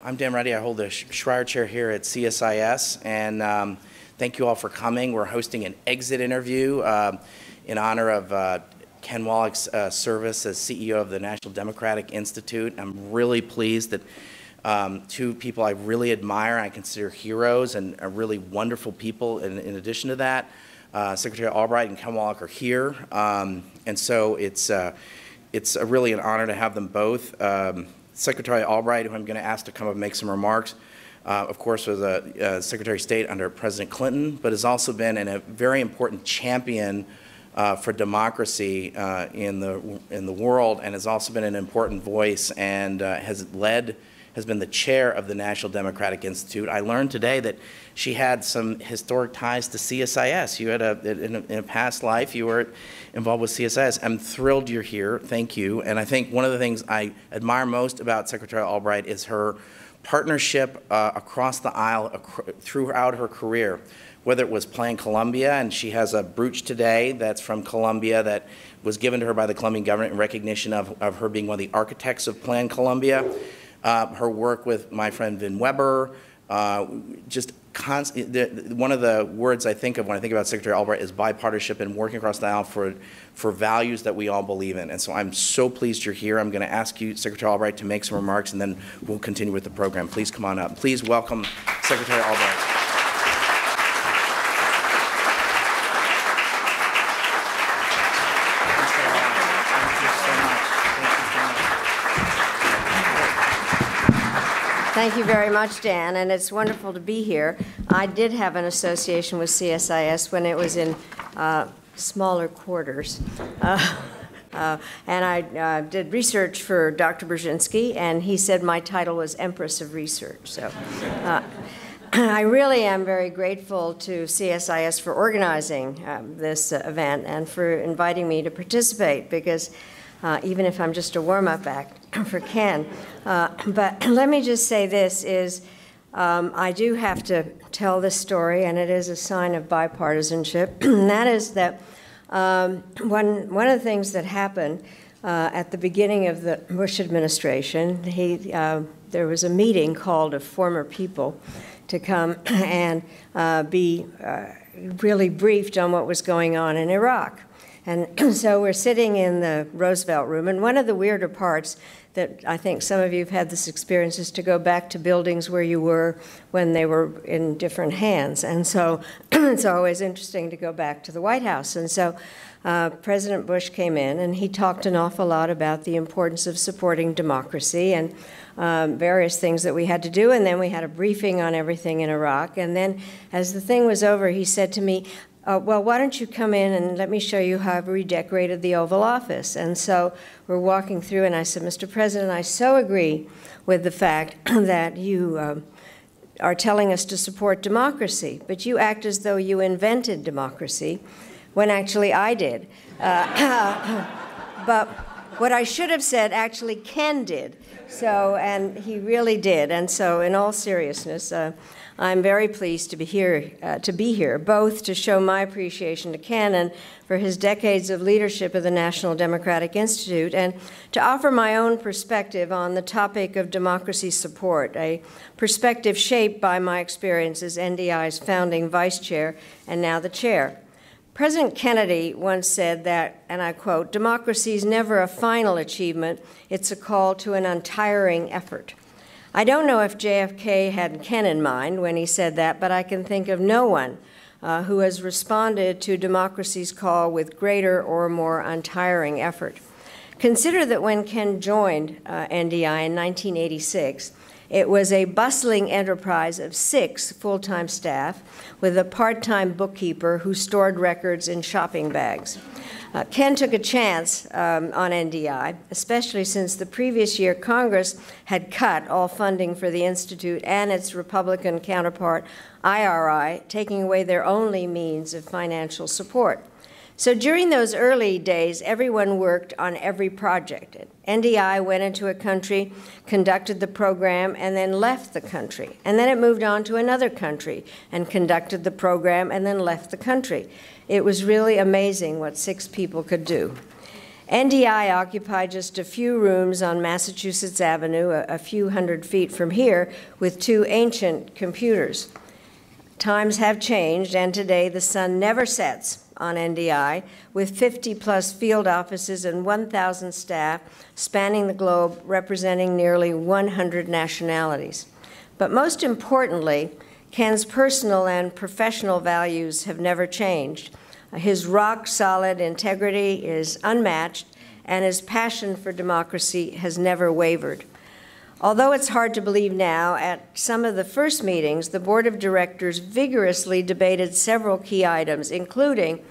I'm Dan Runde. I hold the Schreyer Chair here at CSIS, and um, thank you all for coming. We're hosting an exit interview uh, in honor of uh, Ken Wollack's uh, service as CEO of the National Democratic Institute. I'm really pleased that um, two people I really admire, I consider heroes and are really wonderful people. In, in addition to that, uh, Secretary Albright and Ken Wollack are here, um, and so it's uh, it's really an honor to have them both. Um, Secretary Albright, who I'm going to ask to come up and make some remarks, uh, of course, was a, a, Secretary of State under President Clinton, but has also been a very important champion uh, for democracy uh, in the in the world, and has also been an important voice and uh, has led has been the chair of the National Democratic Institute. I learned today that she had some historic ties to CSIS. You had a in, a in a past life you were involved with CSIS. I'm thrilled you're here. Thank you. And I think one of the things I admire most about Secretary Albright is her partnership uh, across the aisle ac throughout her career. Whether it was Plan Colombia, and she has a brooch today that's from Colombia that was given to her by the Colombian government in recognition of, of her being one of the architects of Plan Colombia uh, her work with my friend Vin Weber, uh, just constant, one of the words I think of when I think about Secretary Albright is bipartisanship and working across the aisle for, for values that we all believe in. And so I'm so pleased you're here. I'm going to ask you, Secretary Albright, to make some remarks, and then we'll continue with the program. Please come on up. Please welcome Secretary Albright. Thank you very much, Dan, and it's wonderful to be here. I did have an association with CSIS when it was in uh, smaller quarters. Uh, uh, and I uh, did research for Dr. Brzezinski, and he said my title was Empress of Research. So uh, I really am very grateful to CSIS for organizing um, this event and for inviting me to participate because uh, even if I'm just a warm-up act for Ken. Uh, but let me just say this is um, I do have to tell this story, and it is a sign of bipartisanship. and that is that um, one, one of the things that happened uh, at the beginning of the Bush administration, he, uh, there was a meeting called of former people to come and uh, be uh, really briefed on what was going on in Iraq. And so we're sitting in the Roosevelt room, and one of the weirder parts that I think some of you have had this experience is to go back to buildings where you were when they were in different hands. And so it's always interesting to go back to the White House. And so uh, President Bush came in and he talked an awful lot about the importance of supporting democracy and um, various things that we had to do. And then we had a briefing on everything in Iraq. And then as the thing was over, he said to me, uh, well, why don't you come in and let me show you how I've redecorated the Oval Office? And so we're walking through, and I said, Mr. President, I so agree with the fact that you um, are telling us to support democracy, but you act as though you invented democracy when actually I did. Uh, but what I should have said, actually, Ken did. So, and he really did. And so, in all seriousness, uh, I'm very pleased to be here, uh, to be here, both to show my appreciation to Cannon for his decades of leadership of the National Democratic Institute, and to offer my own perspective on the topic of democracy support, a perspective shaped by my experience as NDI's founding vice chair and now the chair. President Kennedy once said that, and I quote, democracy is never a final achievement, it's a call to an untiring effort. I don't know if JFK had Ken in mind when he said that, but I can think of no one uh, who has responded to democracy's call with greater or more untiring effort. Consider that when Ken joined uh, NDI in 1986, it was a bustling enterprise of six full time staff with a part time bookkeeper who stored records in shopping bags. Uh, Ken took a chance um, on NDI, especially since the previous year Congress had cut all funding for the Institute and its Republican counterpart, IRI, taking away their only means of financial support. So during those early days, everyone worked on every project. NDI went into a country, conducted the program, and then left the country. And then it moved on to another country and conducted the program and then left the country. It was really amazing what six people could do. NDI occupied just a few rooms on Massachusetts Avenue, a, few hundred feet from here, with two ancient computers. Times have changed, and today the sun never sets on NDI, with 50 plus field offices and 1,000 staff spanning the globe, representing nearly 100 nationalities. But most importantly, Ken's personal and professional values have never changed. His rock solid integrity is unmatched, and his passion for democracy has never wavered. Although it's hard to believe now, at some of the first meetings, the board of directors vigorously debated several key items, including,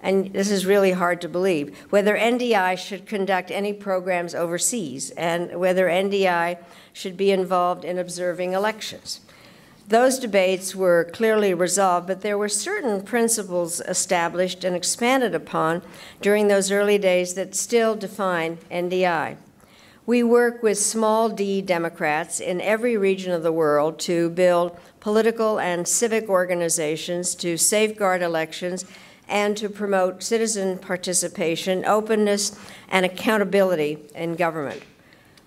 and this is really hard to believe, whether NDI should conduct any programs overseas and whether NDI should be involved in observing elections. Those debates were clearly resolved, but there were certain principles established and expanded upon during those early days that still define NDI. We work with small d Democrats in every region of the world to build political and civic organizations to safeguard elections and to promote citizen participation, openness, and accountability in government.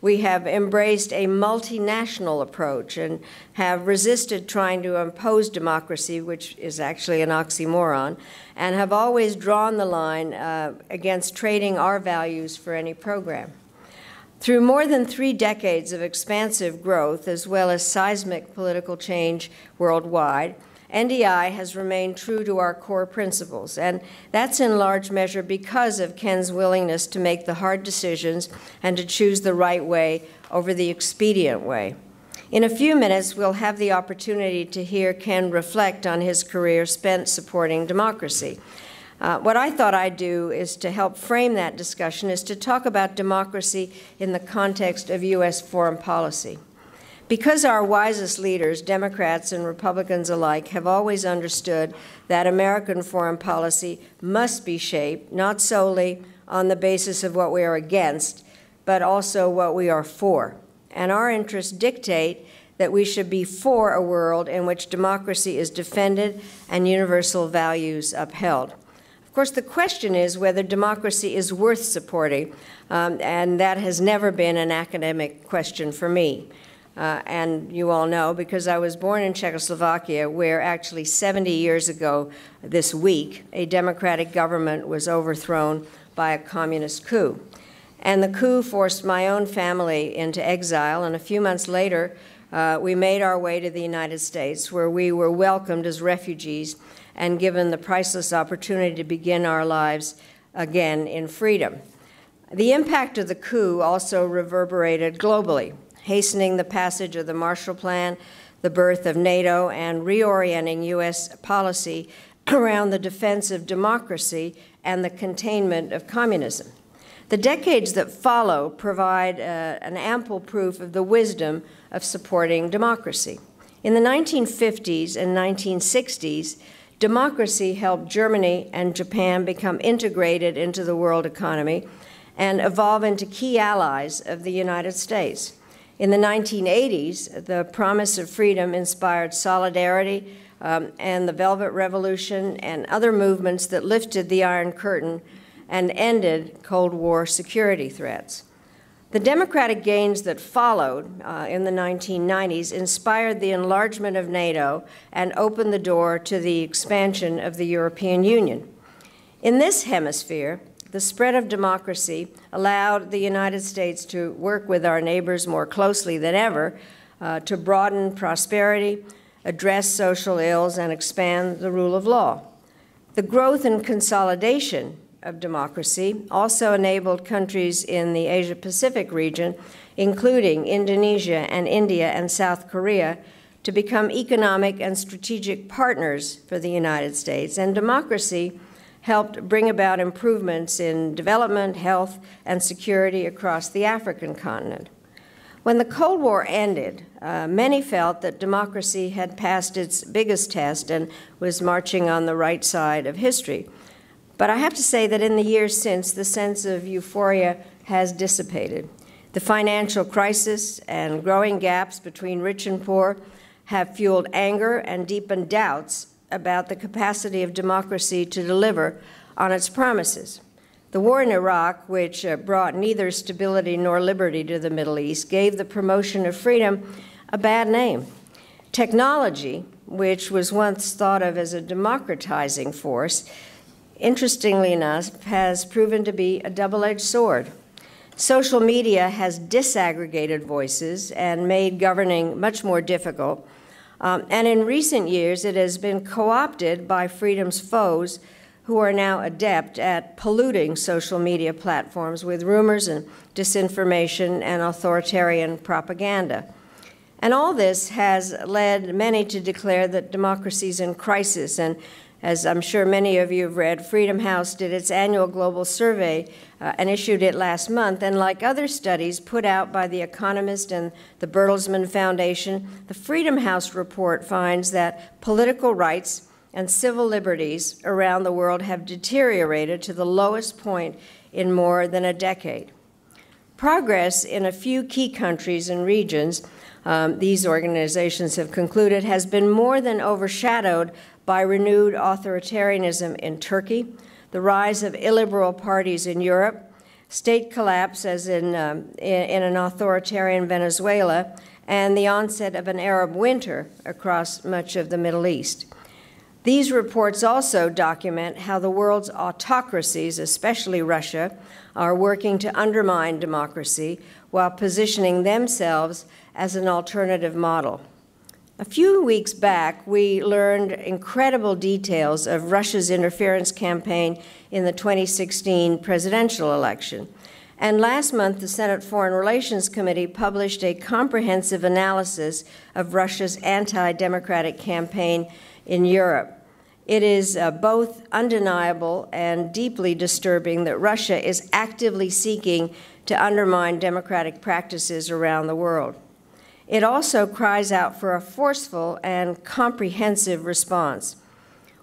We have embraced a multinational approach and have resisted trying to impose democracy, which is actually an oxymoron, and have always drawn the line uh, against trading our values for any program. Through more than three decades of expansive growth, as well as seismic political change worldwide, NDI has remained true to our core principles, and that's in large measure because of Ken's willingness to make the hard decisions and to choose the right way over the expedient way. In a few minutes, we'll have the opportunity to hear Ken reflect on his career spent supporting democracy. Uh, what I thought I'd do is to help frame that discussion is to talk about democracy in the context of U.S. foreign policy. Because our wisest leaders, Democrats and Republicans alike, have always understood that American foreign policy must be shaped not solely on the basis of what we are against, but also what we are for. And our interests dictate that we should be for a world in which democracy is defended and universal values upheld. Of course, the question is whether democracy is worth supporting, um, and that has never been an academic question for me. Uh, and you all know because I was born in Czechoslovakia, where actually 70 years ago this week, a democratic government was overthrown by a communist coup. And the coup forced my own family into exile, and a few months later, uh, we made our way to the United States, where we were welcomed as refugees and given the priceless opportunity to begin our lives again in freedom. The impact of the coup also reverberated globally hastening the passage of the Marshall Plan, the birth of NATO, and reorienting U.S. policy around the defense of democracy and the containment of communism. The decades that follow provide uh, an ample proof of the wisdom of supporting democracy. In the 1950s and 1960s, democracy helped Germany and Japan become integrated into the world economy and evolve into key allies of the United States. In the 1980s, the promise of freedom inspired solidarity um, and the Velvet Revolution and other movements that lifted the Iron Curtain and ended Cold War security threats. The democratic gains that followed uh, in the 1990s inspired the enlargement of NATO and opened the door to the expansion of the European Union. In this hemisphere, the spread of democracy allowed the United States to work with our neighbors more closely than ever uh, to broaden prosperity, address social ills, and expand the rule of law. The growth and consolidation of democracy also enabled countries in the Asia Pacific region, including Indonesia and India and South Korea, to become economic and strategic partners for the United States. And democracy helped bring about improvements in development, health, and security across the African continent. When the Cold War ended, uh, many felt that democracy had passed its biggest test and was marching on the right side of history. But I have to say that in the years since, the sense of euphoria has dissipated. The financial crisis and growing gaps between rich and poor have fueled anger and deepened doubts about the capacity of democracy to deliver on its promises. The war in Iraq, which uh, brought neither stability nor liberty to the Middle East, gave the promotion of freedom a bad name. Technology, which was once thought of as a democratizing force, interestingly enough, has proven to be a double edged sword. Social media has disaggregated voices and made governing much more difficult. Um, and in recent years, it has been co opted by freedom's foes who are now adept at polluting social media platforms with rumors and disinformation and authoritarian propaganda. And all this has led many to declare that democracy is in crisis. And as I'm sure many of you have read, Freedom House did its annual global survey uh, and issued it last month. And like other studies put out by The Economist and the Bertelsmann Foundation, the Freedom House report finds that political rights and civil liberties around the world have deteriorated to the lowest point in more than a decade. Progress in a few key countries and regions um, these organizations have concluded, has been more than overshadowed by renewed authoritarianism in Turkey, the rise of illiberal parties in Europe, state collapse, as in, um, in, in an authoritarian Venezuela, and the onset of an Arab winter across much of the Middle East. These reports also document how the world's autocracies, especially Russia, are working to undermine democracy while positioning themselves as an alternative model. A few weeks back, we learned incredible details of Russia's interference campaign in the 2016 presidential election. And last month, the Senate Foreign Relations Committee published a comprehensive analysis of Russia's anti democratic campaign in Europe. It is uh, both undeniable and deeply disturbing that Russia is actively seeking to undermine democratic practices around the world. It also cries out for a forceful and comprehensive response,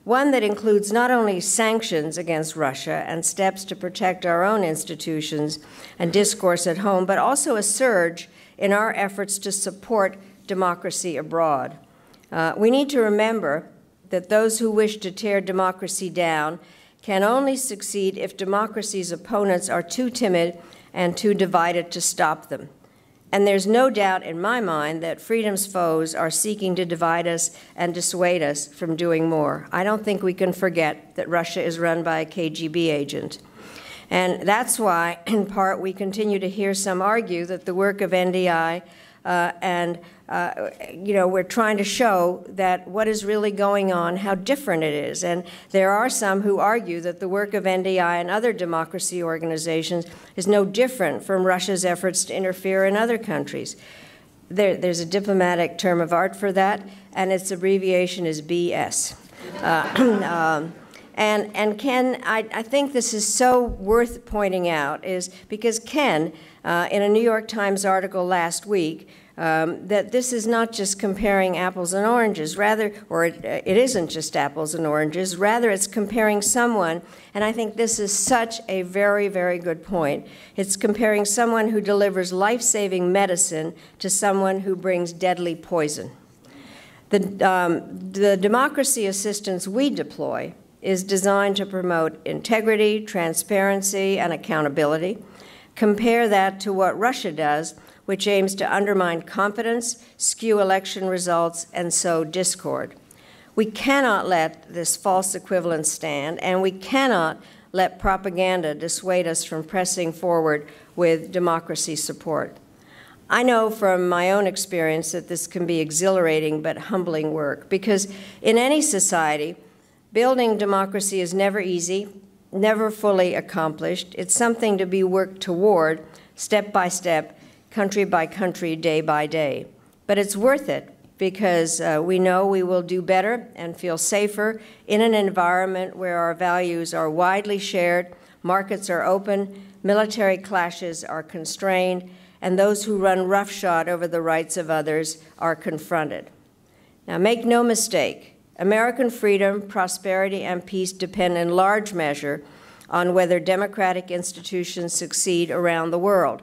one that includes not only sanctions against Russia and steps to protect our own institutions and discourse at home, but also a surge in our efforts to support democracy abroad. Uh, we need to remember that those who wish to tear democracy down can only succeed if democracy's opponents are too timid and too divided to stop them. And there's no doubt in my mind that freedom's foes are seeking to divide us and dissuade us from doing more. I don't think we can forget that Russia is run by a KGB agent. And that's why, in part, we continue to hear some argue that the work of NDI uh, and uh, you know, we're trying to show that what is really going on, how different it is. And there are some who argue that the work of NDI and other democracy organizations is no different from Russia's efforts to interfere in other countries. There, there's a diplomatic term of art for that, and its abbreviation is BS. Uh, um, and, and Ken, I, I, think this is so worth pointing out, is because Ken, uh, in a New York Times article last week, um, that this is not just comparing apples and oranges, rather, or it, it isn't just apples and oranges, rather, it's comparing someone, and I think this is such a very, very good point. It's comparing someone who delivers life saving medicine to someone who brings deadly poison. The, um, the democracy assistance we deploy is designed to promote integrity, transparency, and accountability. Compare that to what Russia does which aims to undermine confidence, skew election results, and sow discord. We cannot let this false equivalence stand, and we cannot let propaganda dissuade us from pressing forward with democracy support. I know from my own experience that this can be exhilarating but humbling work because in any society, building democracy is never easy, never fully accomplished. It's something to be worked toward step by step country by country, day by day. But it's worth it because uh, we know we will do better and feel safer in an environment where our values are widely shared, markets are open, military clashes are constrained, and those who run roughshod over the rights of others are confronted. Now, make no mistake, American freedom, prosperity, and peace depend in large measure on whether democratic institutions succeed around the world.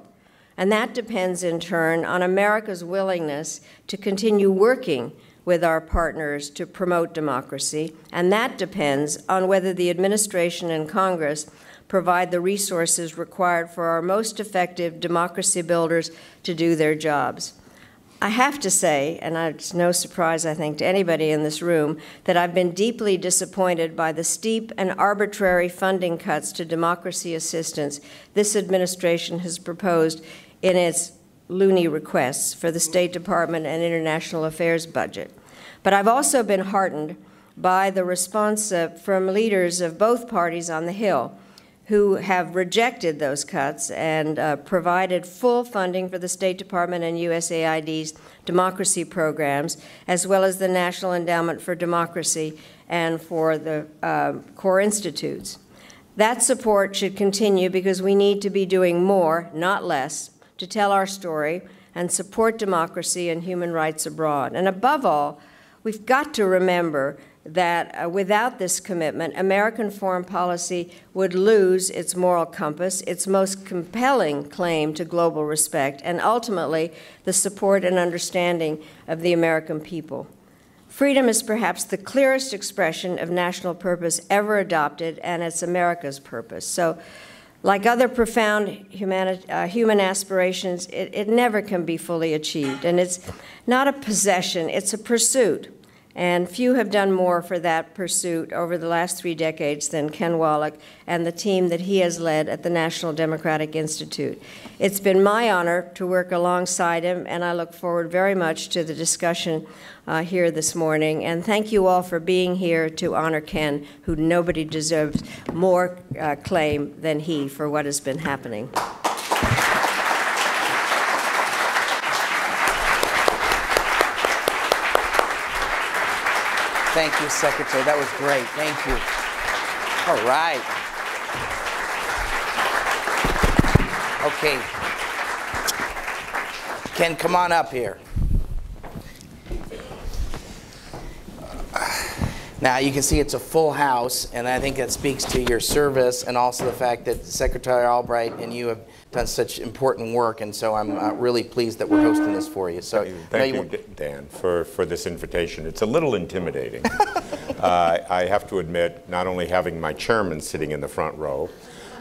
And that depends in turn on America's willingness to continue working with our partners to promote democracy. And that depends on whether the administration and Congress provide the resources required for our most effective democracy builders to do their jobs. I have to say, and it's no surprise, I think, to anybody in this room, that I've been deeply disappointed by the steep and arbitrary funding cuts to democracy assistance this administration has proposed in its loony requests for the State Department and International Affairs budget. But I've also been heartened by the response from leaders of both parties on the Hill who have rejected those cuts and uh, provided full funding for the State Department and USAID's democracy programs, as well as the National Endowment for Democracy and for the uh, core institutes. That support should continue because we need to be doing more, not less, to tell our story and support democracy and human rights abroad. And above all, we've got to remember that uh, without this commitment, American foreign policy would lose its moral compass, its most compelling claim to global respect, and ultimately the support and understanding of the American people. Freedom is perhaps the clearest expression of national purpose ever adopted, and it's America's purpose. So, like other profound uh, human aspirations, it, it never can be fully achieved. And it's not a possession, it's a pursuit. And few have done more for that pursuit over the last three decades than Ken Wollack and the team that he has led at the National Democratic Institute. It's been my honor to work alongside him, and I look forward very much to the discussion uh, here this morning. And thank you all for being here to honor Ken, who nobody deserves more uh, claim than he for what has been happening. Thank you, Secretary. That was great. Thank you. All right. Okay. Ken, come on up here. Now, you can see it's a full house, and I think that speaks to your service and also the fact that Secretary Albright and you have done such important work, and so I'm uh, really pleased that we're hosting this for you. So, Thank you, Dan, for, for this invitation. It's a little intimidating. uh, I have to admit, not only having my chairman sitting in the front row,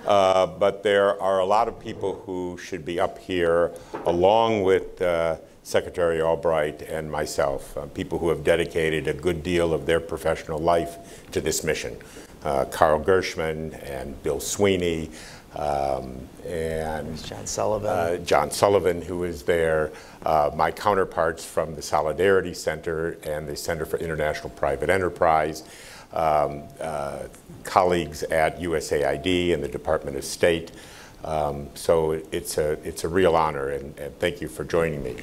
uh, but there are a lot of people who should be up here along with uh, Secretary Albright and myself, uh, people who have dedicated a good deal of their professional life to this mission. Uh, Carl Gershman and Bill Sweeney um, and John Sullivan. Uh, John Sullivan, who is there, uh, my counterparts from the Solidarity Center and the Center for International Private Enterprise, um, uh, colleagues at USAID and the Department of State. Um, so it's a, it's a real honor, and, and thank you for joining me.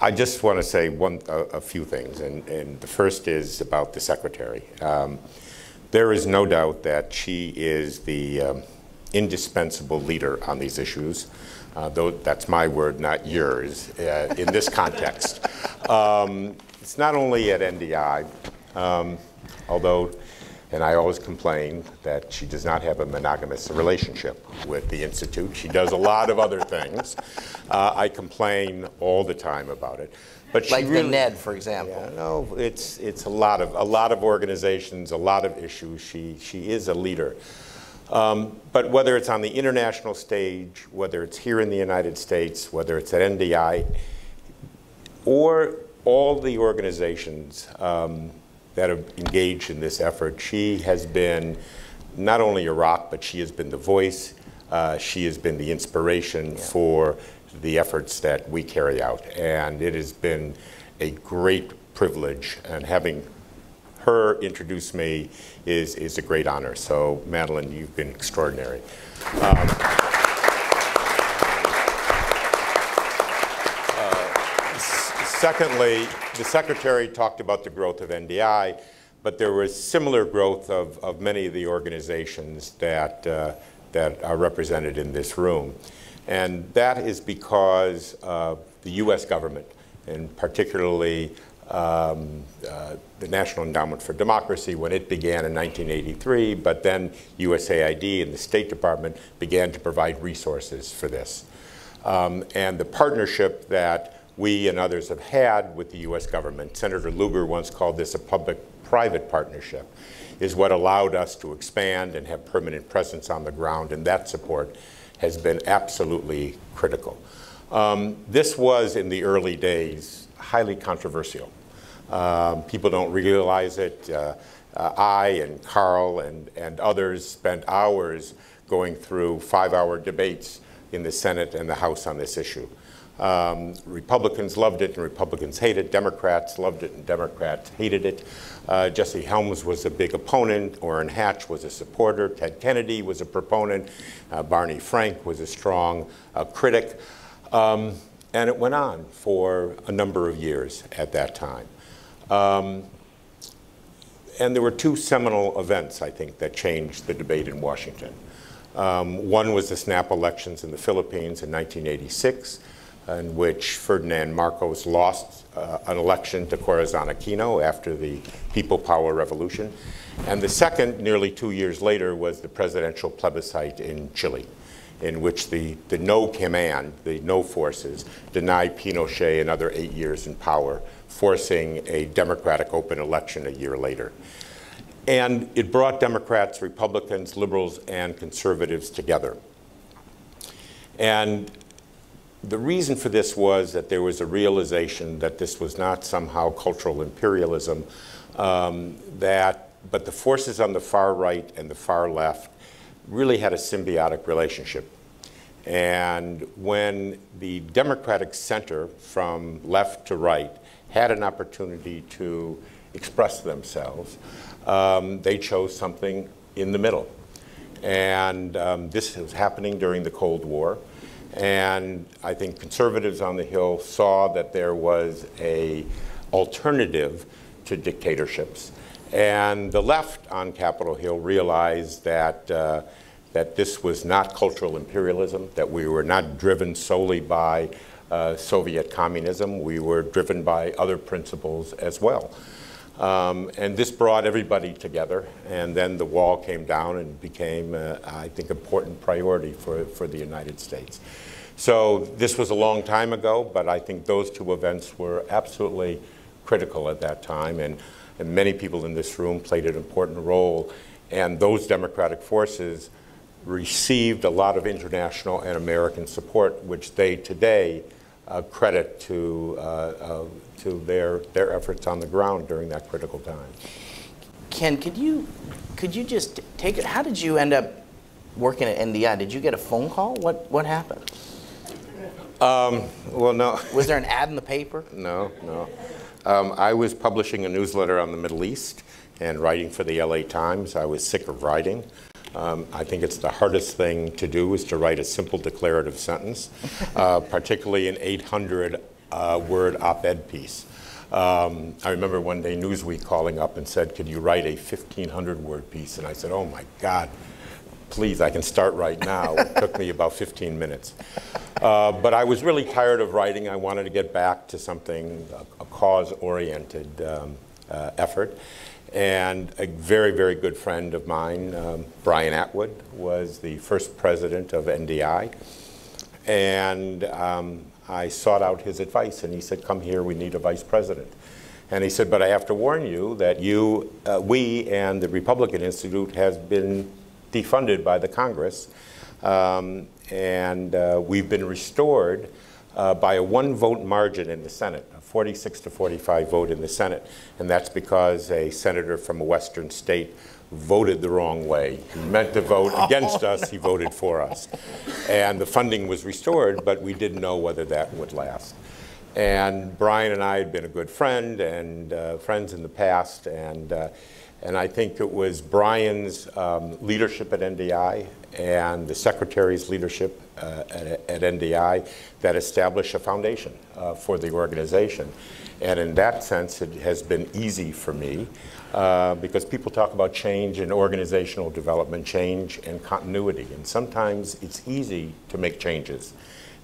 I just want to say one, a, a few things, and, and, the first is about the secretary. Um, there is no doubt that she is the um, indispensable leader on these issues, uh, though that's my word, not yours, uh, in this context. Um, it's not only at NDI, um, although and I always complain that she does not have a monogamous relationship with the Institute. She does a lot of other things. Uh, I complain all the time about it. But like really, the NED, for example. Yeah, no, it's, it's a, lot of, a lot of organizations, a lot of issues. She, she is a leader. Um, but whether it's on the international stage, whether it's here in the United States, whether it's at NDI, or all the organizations um, that have engaged in this effort. She has been not only a rock, but she has been the voice. Uh, she has been the inspiration yeah. for the efforts that we carry out. And it has been a great privilege. And having her introduce me is, is a great honor. So, Madeleine, you've been extraordinary. Um, Secondly, the Secretary talked about the growth of NDI, but there was similar growth of, of many of the organizations that, uh, that are represented in this room. And that is because uh, the U.S. government, and particularly um, uh, the National Endowment for Democracy when it began in 1983, but then USAID and the State Department began to provide resources for this. Um, and the partnership that we and others have had with the U.S. government. Senator Lugar once called this a public-private partnership, is what allowed us to expand and have permanent presence on the ground, and that support has been absolutely critical. Um, this was, in the early days, highly controversial. Um, people don't realize it. Uh, uh, I and Carl and, and others spent hours going through five-hour debates in the Senate and the House on this issue. Um, Republicans loved it and Republicans hated it. Democrats loved it and Democrats hated it. Uh, Jesse Helms was a big opponent. Orrin Hatch was a supporter. Ted Kennedy was a proponent. Uh, Barney Frank was a strong uh, critic. Um, and it went on for a number of years at that time. Um, and there were two seminal events, I think, that changed the debate in Washington. Um, one was the snap elections in the Philippines in 1986 in which Ferdinand Marcos lost uh, an election to Corazon Aquino after the People Power Revolution. And the second, nearly two years later, was the presidential plebiscite in Chile, in which the, the no command, the no forces, denied Pinochet another eight years in power, forcing a democratic open election a year later. And it brought Democrats, Republicans, liberals, and conservatives together. And the reason for this was that there was a realization that this was not somehow cultural imperialism, um, that, but the forces on the far right and the far left really had a symbiotic relationship. And when the Democratic center from left to right had an opportunity to express themselves, um, they chose something in the middle. And um, this was happening during the Cold War. And I think conservatives on the Hill saw that there was a alternative to dictatorships. And the left on Capitol Hill realized that, uh, that this was not cultural imperialism, that we were not driven solely by uh, Soviet communism. We were driven by other principles as well. Um, and this brought everybody together, and then the wall came down and became, uh, I think, important priority for, for the United States. So this was a long time ago, but I think those two events were absolutely critical at that time, and, and many people in this room played an important role. And those democratic forces received a lot of international and American support, which they today uh, credit to, uh, uh, to their, their efforts on the ground during that critical time. Ken, could you, could you just take it, how did you end up working at NDI? Did you get a phone call? What, what happened? Um, well, no. Was there an ad in the paper? No, no. Um, I was publishing a newsletter on the Middle East and writing for the LA Times. I was sick of writing. Um, I think it's the hardest thing to do is to write a simple declarative sentence, uh, particularly an 800 uh, word op-ed piece. Um, I remember one day Newsweek calling up and said, could you write a 1,500 word piece? And I said, oh my God, please, I can start right now. it took me about 15 minutes. Uh, but I was really tired of writing. I wanted to get back to something, a, a cause-oriented um, uh, effort. And a very, very good friend of mine, um, Brian Atwood, was the first president of NDI. And um, I sought out his advice, and he said, come here, we need a vice president. And he said, but I have to warn you that you, uh, we and the Republican Institute has been defunded by the Congress. Um, and uh, we've been restored uh, by a one vote margin in the Senate, a 46 to 45 vote in the Senate. And that's because a senator from a western state voted the wrong way. He meant to vote against us, he voted for us. And the funding was restored, but we didn't know whether that would last. And Brian and I had been a good friend and uh, friends in the past, and uh, and I think it was Brian's um, leadership at NDI and the Secretary's leadership uh, at, at, NDI that established a foundation uh, for the organization. And in that sense, it has been easy for me uh, because people talk about change and organizational development, change and continuity. And sometimes it's easy to make changes.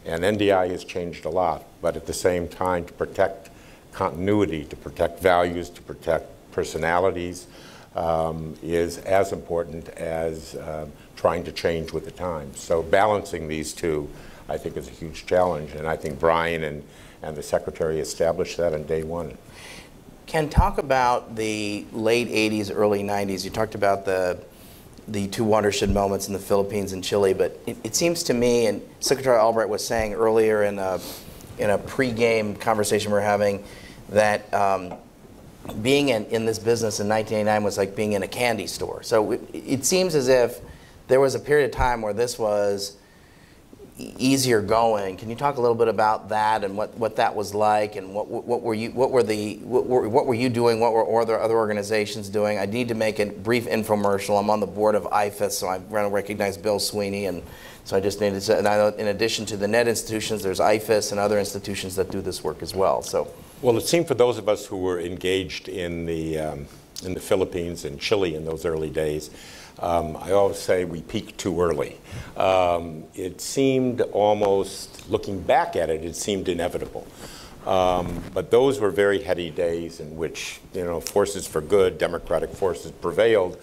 And NDI has changed a lot, but at the same time, to protect continuity, to protect values, to protect personalities, um, is as important as um, trying to change with the times. So balancing these two, I think, is a huge challenge. And I think Brian and, and the Secretary established that on day one. Ken, talk about the late 80s, early 90s. You talked about the the two watershed moments in the Philippines and Chile, but it, it seems to me, and Secretary Albright was saying earlier in a, in a pre-game conversation we are having, that um, being in, in this business in 1989 was like being in a candy store. So it, it seems as if there was a period of time where this was easier going. Can you talk a little bit about that and what, what that was like and what, what were you what were the what were, what were you doing? What were other other organizations doing? I need to make a brief infomercial. I'm on the board of IFES, so I recognize Bill Sweeney, and so I just needed to. And I in addition to the net institutions, there's IFES and other institutions that do this work as well. So, well, it seemed for those of us who were engaged in the um, in the Philippines and Chile in those early days um, I always say we peaked too early. Um, it seemed almost, looking back at it, it seemed inevitable. Um, but those were very heady days in which, you know, forces for good, democratic forces prevailed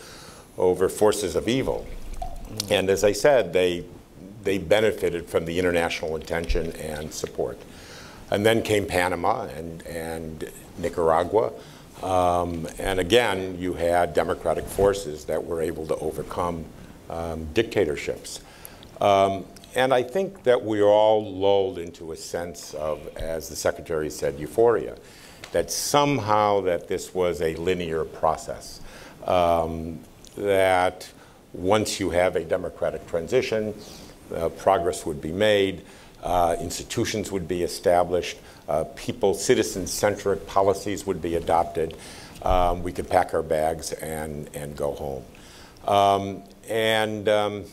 over forces of evil. And as I said, they, they benefited from the international attention and support. And then came Panama and, and Nicaragua. Um, and again, you had democratic forces that were able to overcome um, dictatorships. Um, and I think that we are all lulled into a sense of, as the secretary said, euphoria, that somehow that this was a linear process, um, that once you have a democratic transition, uh, progress would be made, uh, institutions would be established, uh, people, citizen-centric policies would be adopted. Um, we could pack our bags and, and go home. Um, and, um,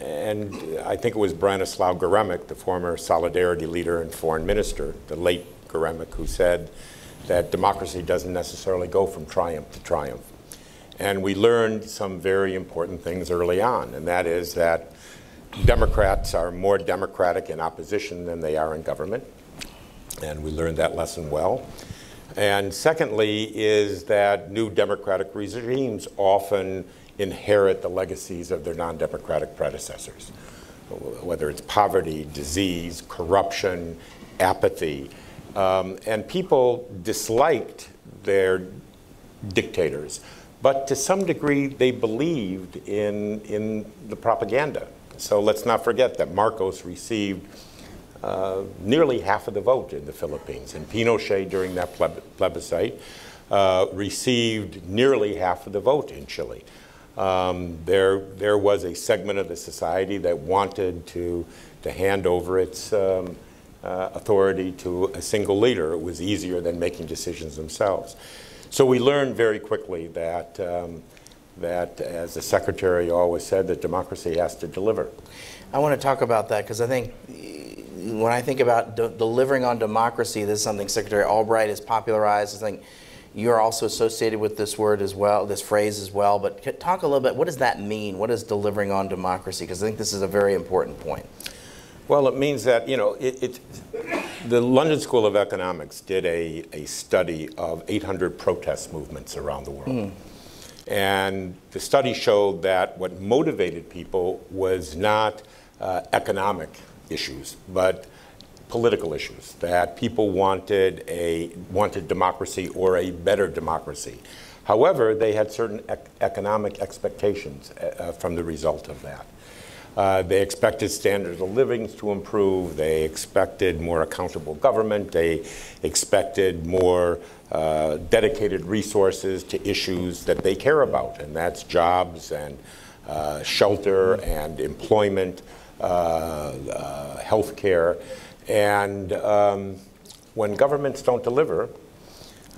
and I think it was Bronislaw Geremek, the former Solidarity leader and foreign minister, the late Geremek, who said that democracy doesn't necessarily go from triumph to triumph. And we learned some very important things early on, and that is that Democrats are more democratic in opposition than they are in government and we learned that lesson well. And secondly is that new democratic regimes often inherit the legacies of their non-democratic predecessors, whether it's poverty, disease, corruption, apathy. Um, and people disliked their dictators, but to some degree they believed in, in the propaganda. So let's not forget that Marcos received uh, nearly half of the vote in the Philippines. And Pinochet, during that plebiscite, uh, received nearly half of the vote in Chile. Um, there, there was a segment of the society that wanted to, to hand over its um, uh, authority to a single leader. It was easier than making decisions themselves. So we learned very quickly that, um, that as the Secretary always said, that democracy has to deliver. I want to talk about that because I think when I think about de delivering on democracy, this is something Secretary Albright has popularized. I think you're also associated with this word as well, this phrase as well. But talk a little bit, what does that mean? What is delivering on democracy? Because I think this is a very important point. Well, it means that, you know, it, it, the London School of Economics did a, a study of 800 protest movements around the world. Mm. And the study showed that what motivated people was not uh, economic issues, but political issues, that people wanted, a, wanted democracy or a better democracy. However, they had certain ec economic expectations uh, from the result of that. Uh, they expected standards of living to improve. They expected more accountable government. They expected more uh, dedicated resources to issues that they care about, and that's jobs and uh, shelter and employment uh, uh, health care. And um, when governments don't deliver,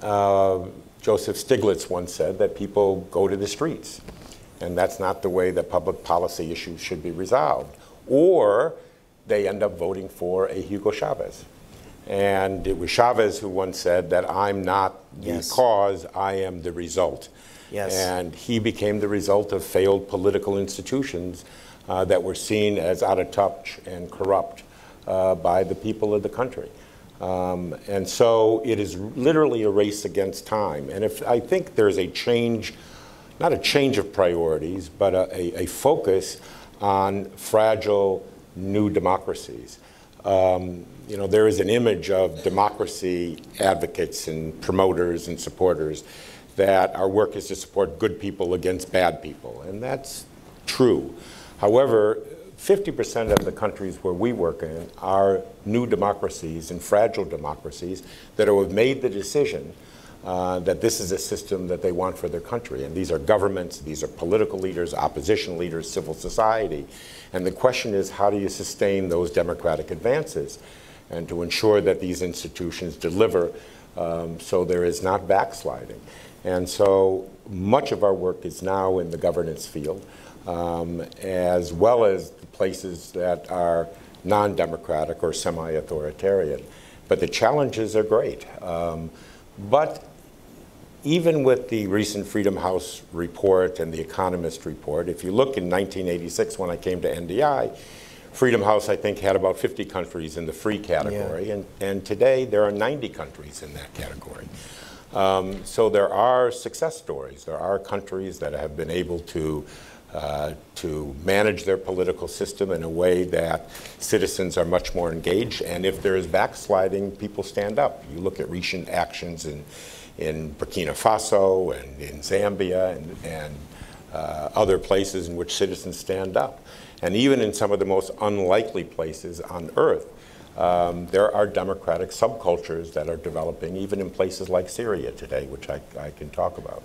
uh, Joseph Stiglitz once said that people go to the streets. And that's not the way that public policy issues should be resolved. Or they end up voting for a Hugo Chavez. And it was Chavez who once said that I'm not yes. the cause, I am the result. Yes. And he became the result of failed political institutions uh, that were seen as out of touch and corrupt uh, by the people of the country. Um, and so it is literally a race against time. And if I think there's a change, not a change of priorities, but a, a, a focus on fragile new democracies. um, you know, there is an image of democracy advocates and promoters and supporters that our work is to support good people against bad people, and that's true. However, 50% of the countries where we work in are new democracies and fragile democracies that have made the decision uh, that this is a system that they want for their country. And these are governments, these are political leaders, opposition leaders, civil society. And the question is, how do you sustain those democratic advances and to ensure that these institutions deliver um, so there is not backsliding? And so much of our work is now in the governance field, um, as well as the places that are non-democratic or semi-authoritarian. But the challenges are great. Um, but even with the recent Freedom House report and the Economist report, if you look in 1986 when I came to NDI, Freedom House, I think, had about 50 countries in the free category, yeah. and, and today there are 90 countries in that category. Um, so there are success stories. There are countries that have been able to uh, to manage their political system in a way that citizens are much more engaged. And if there is backsliding, people stand up. You look at recent actions in in Burkina Faso and in Zambia and, and uh, other places in which citizens stand up. And even in some of the most unlikely places on earth, um, there are democratic subcultures that are developing, even in places like Syria today, which I, I can talk about.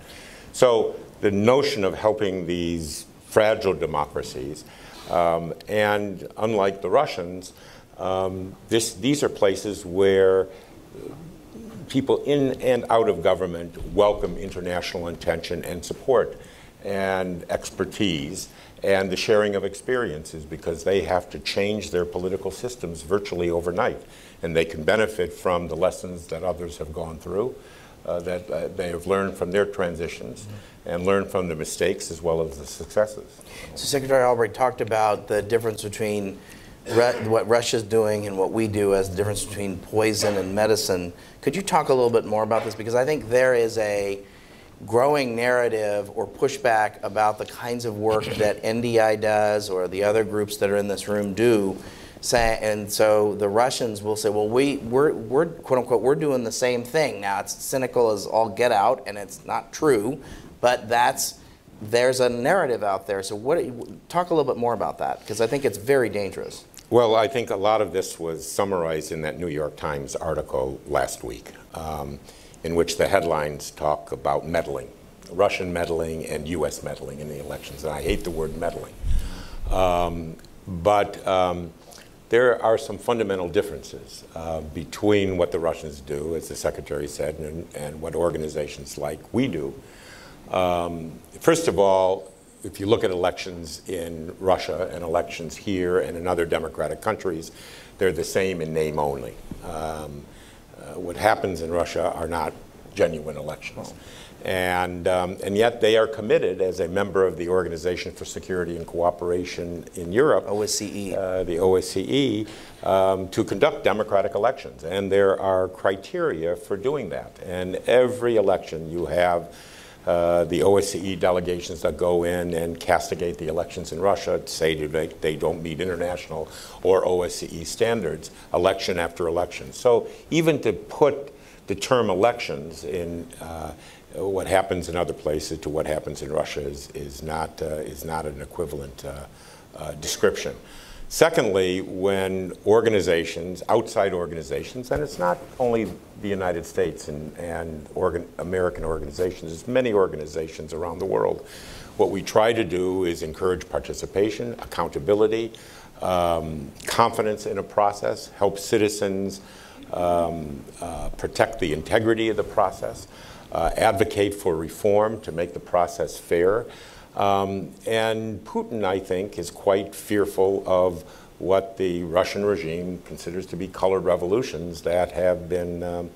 So the notion of helping these fragile democracies, um, and unlike the Russians, um, this, these are places where people in and out of government welcome international attention and support and expertise and the sharing of experiences because they have to change their political systems virtually overnight. And they can benefit from the lessons that others have gone through, uh, that uh, they have learned from their transitions, and learned from the mistakes as well as the successes. So Secretary Albright talked about the difference between what Russia's doing and what we do as the difference between poison and medicine. Could you talk a little bit more about this? Because I think there is a growing narrative or pushback about the kinds of work that NDI does or the other groups that are in this room do. Say, and so the Russians will say, well, we, we're, we're, quote unquote, we're doing the same thing. Now, it's cynical as all get out, and it's not true, but that's there's a narrative out there. So what, talk a little bit more about that, because I think it's very dangerous. Well, I think a lot of this was summarized in that New York Times article last week, um, in which the headlines talk about meddling, Russian meddling and U.S. meddling in the elections. And I hate the word meddling. Um, but um, there are some fundamental differences uh, between what the Russians do, as the Secretary said, and, and what organizations like we do. Um, first of all, if you look at elections in Russia and elections here and in other democratic countries, they're the same in name only. Um, uh, what happens in Russia are not genuine elections. And, um, and yet they are committed as a member of the Organization for Security and Cooperation in Europe, OSCE, uh, the OSCE, um, to conduct democratic elections. And there are criteria for doing that. And every election you have uh, the OSCE delegations that go in and castigate the elections in Russia, say they, they don't meet international or OSCE standards, election after election. So even to put the term elections in uh, what happens in other places to what happens in Russia is, is, not, uh, is not an equivalent uh, uh, description. Secondly, when organizations, outside organizations, and it's not only the United States and, and organ, American organizations, it's many organizations around the world, what we try to do is encourage participation, accountability, um, confidence in a process, help citizens um, uh, protect the integrity of the process, advocate for reform to make the process fair. Um, and Putin, I think, is quite fearful of what the Russian regime considers to be colored revolutions that have been, um,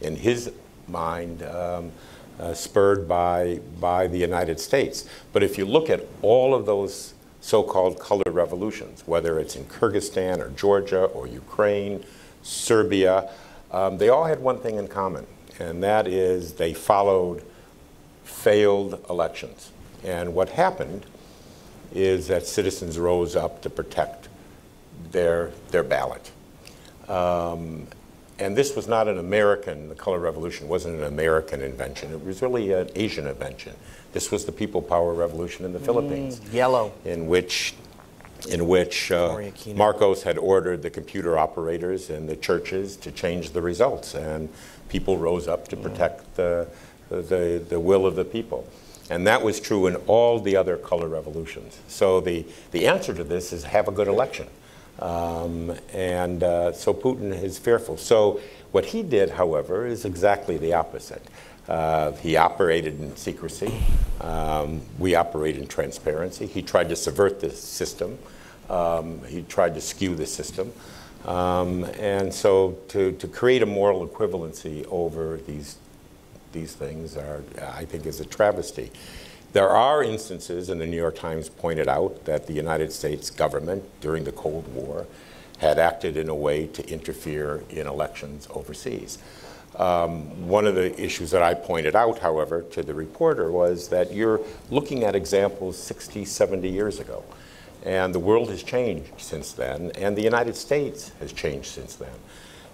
in his mind, um, uh, spurred by, by the United States. But if you look at all of those so-called colored revolutions, whether it's in Kyrgyzstan or Georgia or Ukraine, Serbia, um, they all had one thing in common, and that is they followed failed elections. And what happened is that citizens rose up to protect their, their ballot. Um, and this was not an American, the color revolution wasn't an American invention. It was really an Asian invention. This was the people power revolution in the Philippines. Yellow. In which, in which uh, Marcos had ordered the computer operators in the churches to change the results. And people rose up to protect the, the, the will of the people. And that was true in all the other color revolutions. So the, the answer to this is have a good election. Um, and uh, so Putin is fearful. So what he did, however, is exactly the opposite. Uh, he operated in secrecy. Um, we operate in transparency. He tried to subvert the system. Um, he tried to skew the system. Um, and so to, to create a moral equivalency over these, these things are, I think is a travesty. There are instances, and the New York Times pointed out, that the United States government during the Cold War had acted in a way to interfere in elections overseas. Um, one of the issues that I pointed out, however, to the reporter was that you're looking at examples 60, 70 years ago. And the world has changed since then, and the United States has changed since then.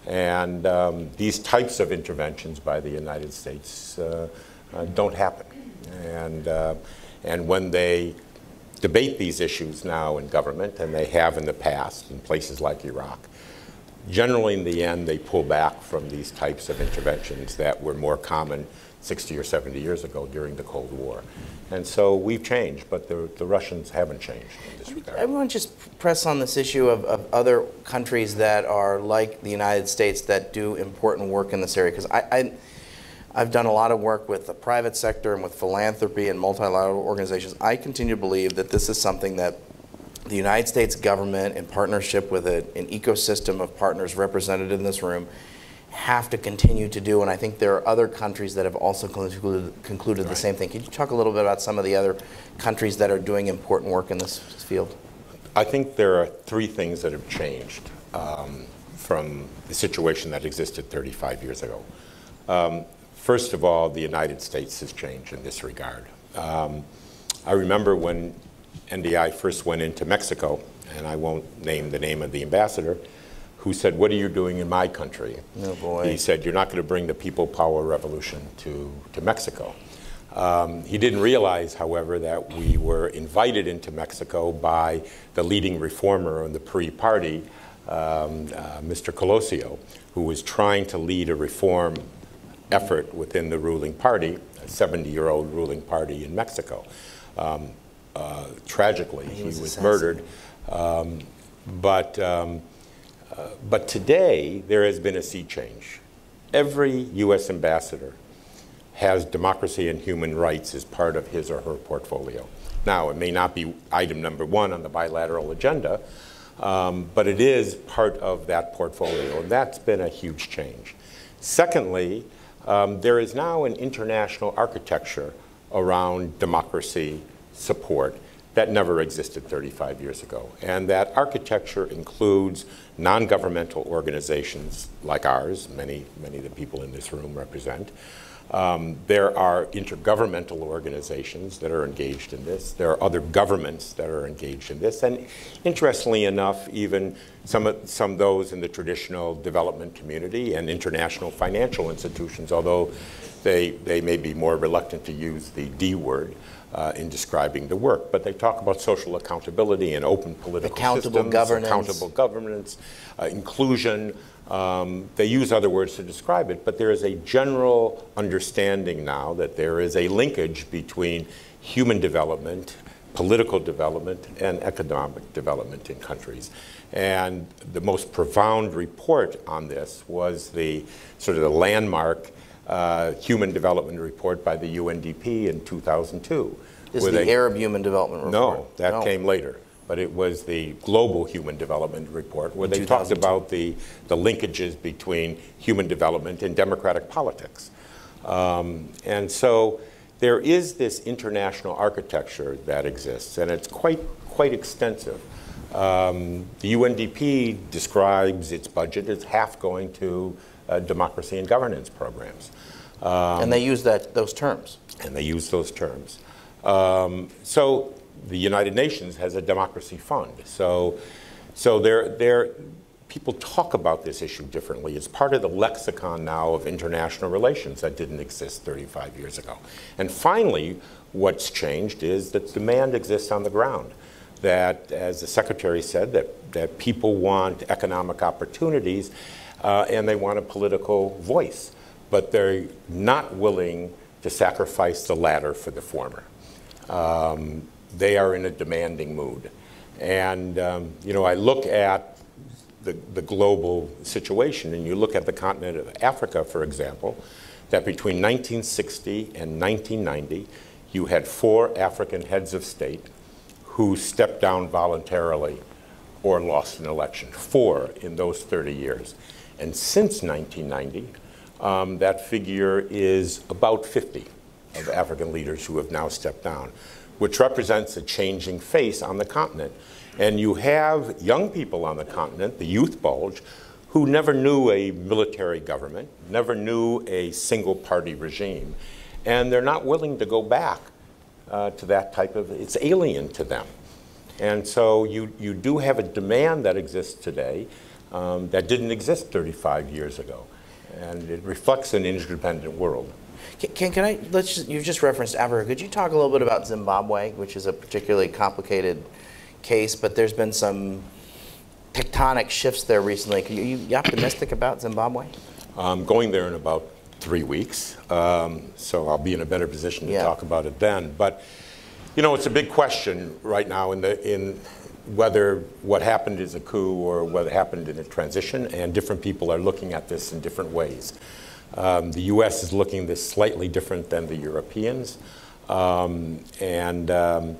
And um, these types of interventions by the United States uh, uh, don't happen. And, uh, and when they debate these issues now in government, and they have in the past in places like Iraq, generally in the end they pull back from these types of interventions that were more common 60 or 70 years ago during the Cold War. And so we've changed, but the, the Russians haven't changed in this regard. Everyone just press on this issue of, of other countries that are like the United States that do important work in this area. Because I, I, I've done a lot of work with the private sector and with philanthropy and multilateral organizations. I continue to believe that this is something that the United States government, in partnership with a, an ecosystem of partners represented in this room, have to continue to do. And I think there are other countries that have also concluded, concluded the same thing. Can you talk a little bit about some of the other countries that are doing important work in this field? I think there are three things that have changed um, from the situation that existed 35 years ago. Um, first of all, the United States has changed in this regard. Um, I remember when NDI first went into Mexico, and I won't name the name of the ambassador, who said, what are you doing in my country? Oh, boy. He said, you're not going to bring the people power revolution to, to Mexico. Um, he didn't realize, however, that we were invited into Mexico by the leading reformer in the PRI party, um, uh, Mr. Colosio, who was trying to lead a reform effort within the ruling party, a 70-year-old ruling party in Mexico. Um, uh, tragically, he, was was, murdered. Um, but um, uh, but today, there has been a sea change. Every U.S. ambassador has democracy and human rights as part of his or her portfolio. Now, it may not be item number one on the bilateral agenda, um, but it is part of that portfolio, and that's been a huge change. Secondly, um, there is now an international architecture around democracy support that never existed 35 years ago. And that architecture includes non-governmental organizations like ours, many, many of the people in this room represent. Um, there are intergovernmental organizations that are engaged in this. There are other governments that are engaged in this. And interestingly enough, even some of some of those in the traditional development community and international financial institutions, although they, they may be more reluctant to use the D word, uh, in describing the work. But they talk about social accountability and open political Accountable systems, governance. accountable governance, uh, inclusion. Um, they use other words to describe it, but there is a general understanding now that there is a linkage between human development, political development, and economic development in countries. And the most profound report on this was the sort of the landmark uh, Human Development Report by the UNDP in 2002. This is the they- Arab Human Development Report. no, that No. came later. But it was the Global Human Development Report, where In they talked about the, the linkages between human development and democratic politics. Um, and so there is this international architecture that exists, and it's quite, quite extensive. Um, the UNDP describes its budget as half going to uh, democracy and governance programs and they use that, those terms. and they use those terms. Um, so the United Nations has a democracy fund. So, so there, there, people talk about this issue differently. It's part of the lexicon now of international relations that didn't exist 35 years ago. And finally, what's changed is that demand exists on the ground. That, as the secretary said, that, that people want economic opportunities uh, and they want a political voice, but they're not willing to sacrifice the latter for the former. Um, they are in a demanding mood. And, um, you know, I look at the, the global situation, and you look at the continent of Africa, for example, that between 1960 and 1990, you had four African heads of state who stepped down voluntarily or lost an election. Four in those 30 years. And since 1990, um, that figure is about 50 of African leaders who have now stepped down, which represents a changing face on the continent. And you have young people on the continent, the youth bulge, who never knew a military government, never knew a single party regime, and they're not willing to go back uh, to that type of, it's alien to them. And so you, you do have a demand that exists today um, that didn't exist 35 years ago. And it reflects an interdependent world. Can, can, I, let's just, you've just referenced Africa. Could you talk a little bit about Zimbabwe, which is a particularly complicated case, but there's been some tectonic shifts there recently. Are you, you optimistic about Zimbabwe? I'm going there in about three weeks, um, so I'll be in a better position to Yeah. talk about it then. But you know, it's a big question right now in the in whether what happened is a coup or what happened in a transition, and different people are looking at this in different ways. Um, the U.S. is looking at this slightly different than the Europeans, um, and um,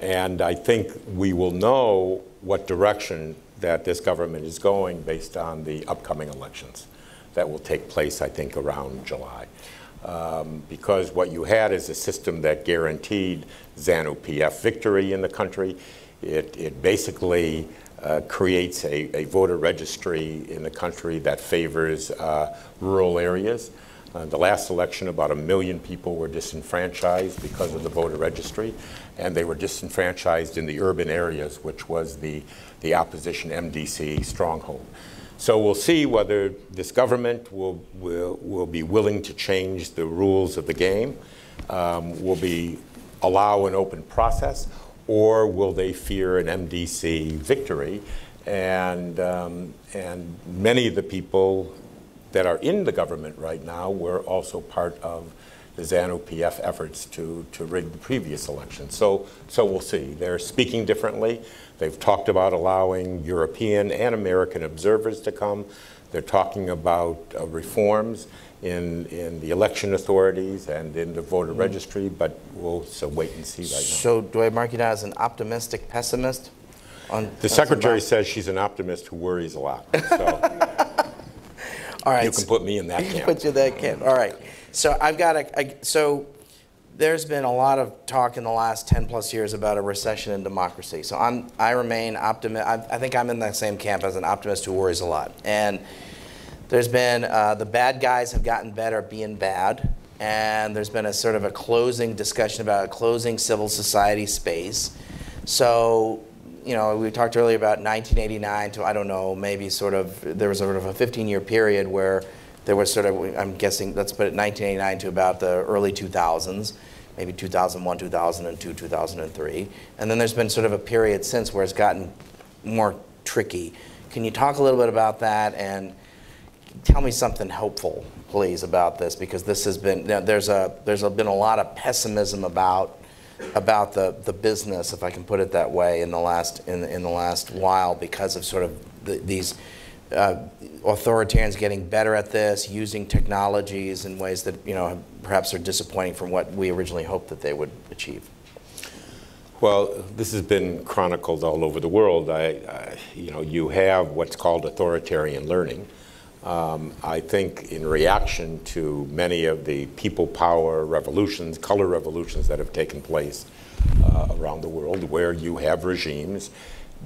and I think we will know what direction that this government is going based on the upcoming elections that will take place, I think, around July. Um, because what you had is a system that guaranteed ZANU PF victory in the country. It, it basically uh, creates a, a voter registry in the country that favors uh, rural areas. Uh, the last election, about a million people were disenfranchised because of the voter registry, and they were disenfranchised in the urban areas, which was the, the opposition MDC stronghold. So we'll see whether this government will, will, will be willing to change the rules of the game, um, will be allow an open process, or will they fear an MDC victory? And, um, and many of the people that are in the government right now were also part of the ZANU-PF efforts to, to rig the previous election. So, so we'll see. They're speaking differently. They've talked about allowing European and American observers to come. They're talking about uh, reforms in, in the election authorities and in the voter mm-hmm. registry, but we'll so wait and see right now. So do I mark you down as an optimistic pessimist? On, The secretary says she's an optimist who worries a lot. So All right. you can put me in that camp. Put you in that camp. All right. So I've got a, I- so there's been a lot of talk in the last 10 plus years about a recession in democracy. So I'm, I remain optimist. I, I think I'm in that same camp as an optimist who worries a lot. And there's been, uh, the bad guys have gotten better at being bad. And there's been a sort of a closing discussion about a closing civil society space. So, you know, we talked earlier about 1989 to, I don't know, maybe sort of, there was sort of a 15 year period where there was sort of, I'm guessing, let's put it 1989 to about the early 2000s, maybe 2001, 2002, 2003. And then there's been sort of a period since where it's gotten more tricky. Can you talk a little bit about that and tell me something hopeful, please, about this? Because this has been, there's a, there's been a lot of pessimism about, about the, the business, if I can put it that way, in the last, in, in the last while because of sort of the, these uh, authoritarians getting better at this, using technologies in ways that, you know, perhaps are disappointing from what we originally hoped that they would achieve. Well, this has been chronicled all over the world. I, I, you know, you have what's called authoritarian learning. Um, I think in reaction to many of the people power revolutions, color revolutions that have taken place uh, around the world, where you have regimes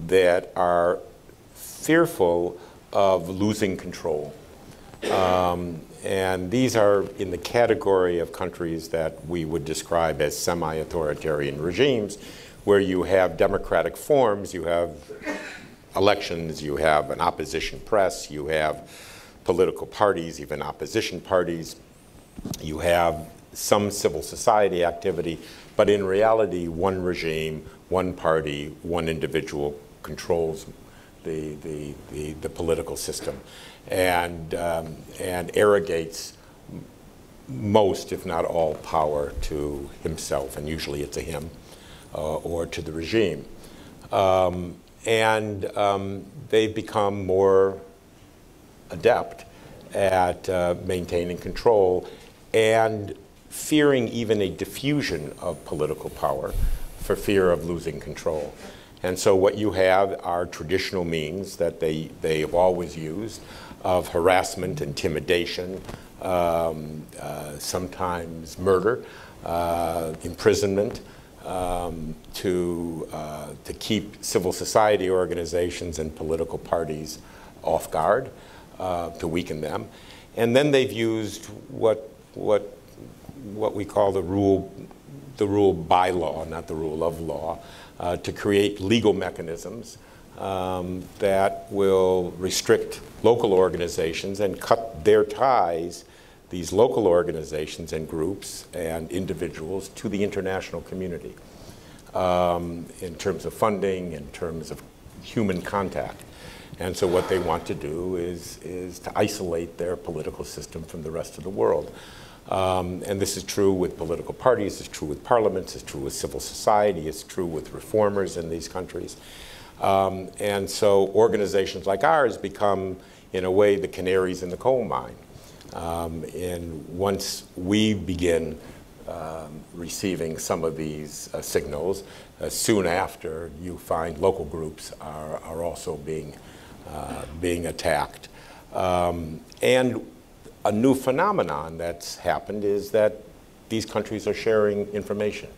that are fearful of losing control. Um, and these are in the category of countries that we would describe as semi-authoritarian regimes, where you have democratic forms, you have elections, you have an opposition press, you have political parties, even opposition parties, you have some civil society activity, but in reality, one regime, one party, one individual controls the, the, the, the political system and, um, and arrogates most, if not all, power to himself, and usually it's a him, uh, or to the regime. Um, and um, they've become more adept at uh, maintaining control and fearing even a diffusion of political power for fear of losing control. And so what you have are traditional means that they, they have always used of harassment, intimidation, um, uh, sometimes murder, uh, imprisonment, um, to, uh, to keep civil society organizations and political parties off guard, uh, to weaken them. And then they've used what, what, what we call the rule, the rule by law, not the rule of law, uh, to create legal mechanisms um, that will restrict local organizations and cut their ties, these local organizations and groups and individuals, to the international community um, in terms of funding, in terms of human contact. And so what they want to do is, is to isolate their political system from the rest of the world. Um, and this is true with political parties, it's true with parliaments, it's true with civil society, it's true with reformers in these countries. Um, and so organizations like ours become, in a way, the canaries in the coal mine. Um, and once we begin um, receiving some of these uh, signals, uh, soon after you find local groups are, are also being, uh, being attacked. Um, and a new phenomenon that's happened is that these countries are sharing information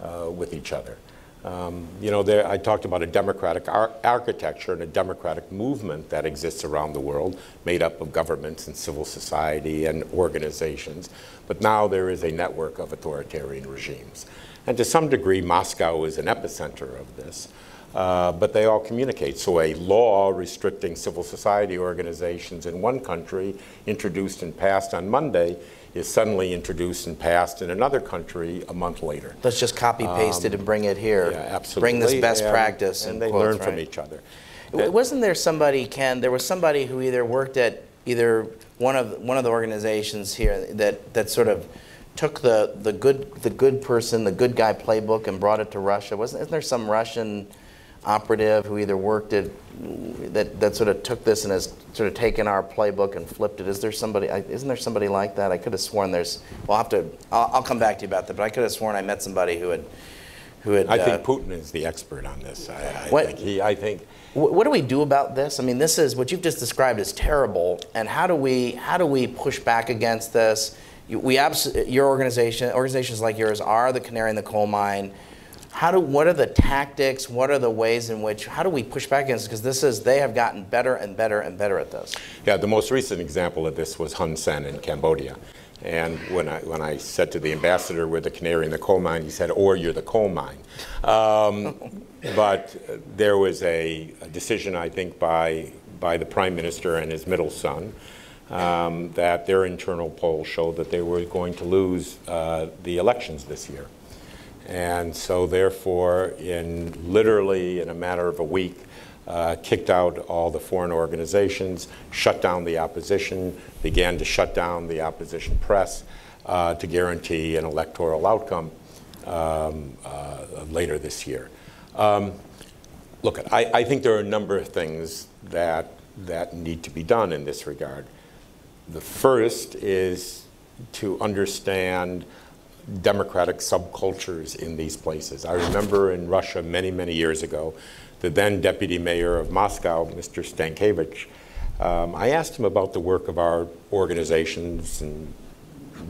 uh, with each other. Um, you know, there, I talked about a democratic ar architecture and a democratic movement that exists around the world, made up of governments and civil society and organizations. But now there is a network of authoritarian regimes. And to some degree, Moscow is an epicenter of this. Uh, but they all communicate. So a law restricting civil society organizations in one country, introduced and passed on Monday, is suddenly introduced and passed in another country a month later. Let's just copy paste it and bring it here. Yeah, absolutely. Bring this best And- practice. And in they quotes, learn from right? each other. W- Wasn't there somebody, Ken, there was somebody who either worked at either one of, one of the organizations here that, that sort of took the, the good, the good person, the good guy playbook and brought it to Russia? Wasn't, isn't there some Russian operative who either worked at, that, that sort of took this and has sort of taken our playbook and flipped it? Is there somebody, isn't there somebody like that? I could have sworn there's, well, I'll have to, I'll, I'll come back to you about that, but I could have sworn I met somebody who had, who had. I uh, think Putin is the expert on this. I, I What- think he, I think, Wh- What do we do about this? I mean, this is what you've just described is terrible. And how do we how do we push back against this? You- We abs- your organization, organizations like yours, are the canary in the coal mine. How do what are the tactics? What are the ways in which how do we push back against? Because this is they have gotten better and better and better at this. yeah, the most recent example of this was Hun Sen in Cambodia. And when I, when I said to the ambassador, we're the canary in the coal mine, he said, or you're the coal mine. Um, but there was a, a decision, I think, by, by the prime minister and his middle son um, that their internal polls showed that they were going to lose uh, the elections this year. And so therefore, in literally in a matter of a week, uh, kicked out all the foreign organizations, shut down the opposition, began to shut down the opposition press uh, to guarantee an electoral outcome um, uh, later this year. Um, look, I, I think there are a number of things that, that need to be done in this regard. The first is to understand democratic subcultures in these places. I remember in Russia many, many years ago, the then deputy mayor of Moscow, Mr. Stankevich, um, I asked him about the work of our organizations and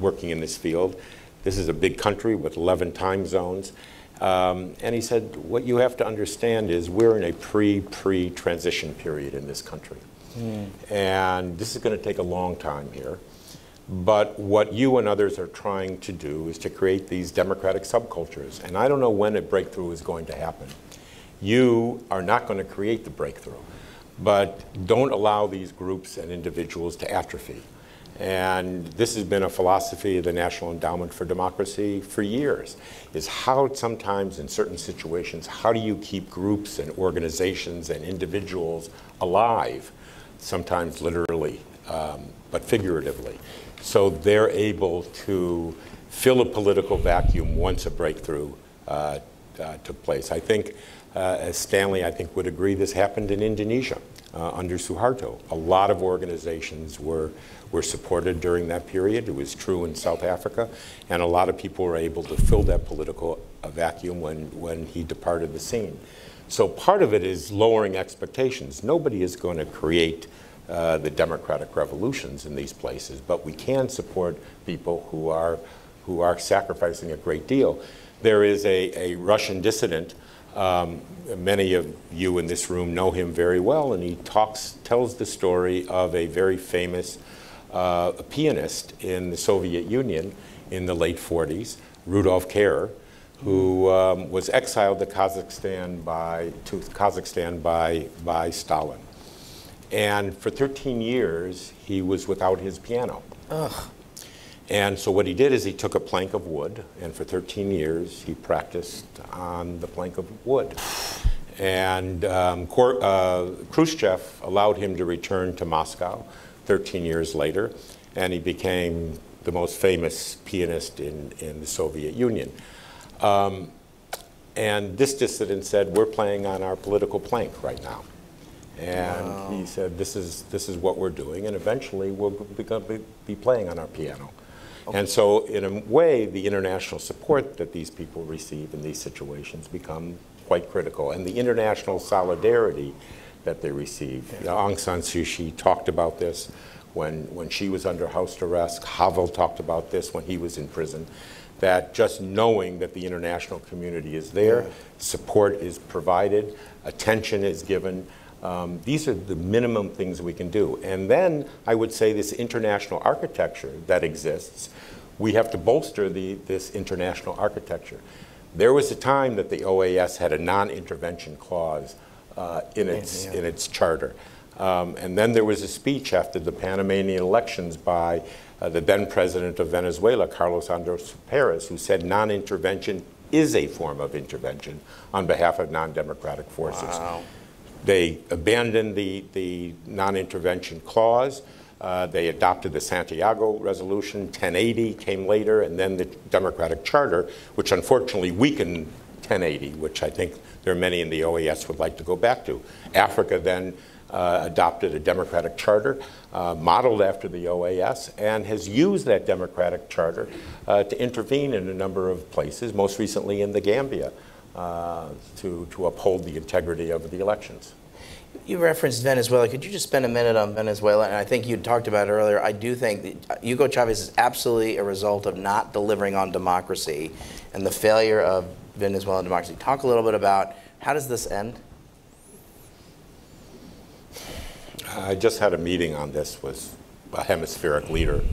working in this field. This is a big country with 11 time zones. Um, and he said, what you have to understand is we're in a pre-pre-transition period in this country. And this is going to take a long time here. But what you and others are trying to do is to create these democratic subcultures. And I don't know when a breakthrough is going to happen. You are not going to create the breakthrough, but don't allow these groups and individuals to atrophy. And this has been a philosophy of the National Endowment for Democracy for years, is how sometimes in certain situations, how do you keep groups and organizations and individuals alive, sometimes literally, um, but figuratively, so they're able to fill a political vacuum once a breakthrough uh, uh, took place. I think, uh, as Stanley, I think, would agree, this happened in Indonesia uh, under Suharto. A lot of organizations were, were supported during that period. It was true in South Africa, and a lot of people were able to fill that political uh, vacuum when, when he departed the scene. So part of it is lowering expectations. Nobody is going to create uh, the democratic revolutions in these places, but we can support people who are, who are sacrificing a great deal. There is a, a Russian dissident um, many of you in this room know him very well, and he talks, tells the story of a very famous uh, pianist in the Soviet Union in the late 40s, Rudolf Kehrer, who um, was exiled to Kazakhstan by, to Kazakhstan by, by Stalin. And for 13 years, he was without his piano. Ugh. And so what he did is he took a plank of wood, and for 13 years he practiced on the plank of wood. And um, uh, Khrushchev allowed him to return to Moscow 13 years later, and he became the most famous pianist in, in the Soviet Union. Um, and this dissident said, we're playing on our political plank right now. And wow. he said, this is, this is what we're doing, and eventually we'll be, be playing on our piano. Okay. And so, in a way, the international support that these people receive in these situations become quite critical. And the international solidarity that they receive. Yeah. Aung San Suu Kyi talked about this when, when she was under house arrest. Havel talked about this when he was in prison. That just knowing that the international community is there, yeah. support is provided, attention is given, um, these are the minimum things we can do. And then I would say this international architecture that exists, we have to bolster the, this international architecture. There was a time that the OAS had a non-intervention clause uh, in, its, yeah, yeah. in its charter. Um, and then there was a speech after the Panamanian elections by uh, the then president of Venezuela, Carlos Andres Perez, who said non-intervention is a form of intervention on behalf of non-democratic forces. Wow. They abandoned the, the non-intervention clause. Uh, they adopted the Santiago Resolution. 1080 came later, and then the Democratic Charter, which unfortunately weakened 1080, which I think there are many in the OAS would like to go back to. Africa then uh, adopted a democratic charter uh, modeled after the OAS and has used that democratic charter uh, to intervene in a number of places, most recently in the Gambia. Uh, to, to uphold the integrity of the elections. You referenced Venezuela. Could you just spend a minute on Venezuela? And I think you talked about it earlier. I do think that Hugo Chavez is absolutely a result of not delivering on democracy and the failure of Venezuelan democracy. Talk a little bit about how does this end? I just had a meeting on this with a hemispheric leader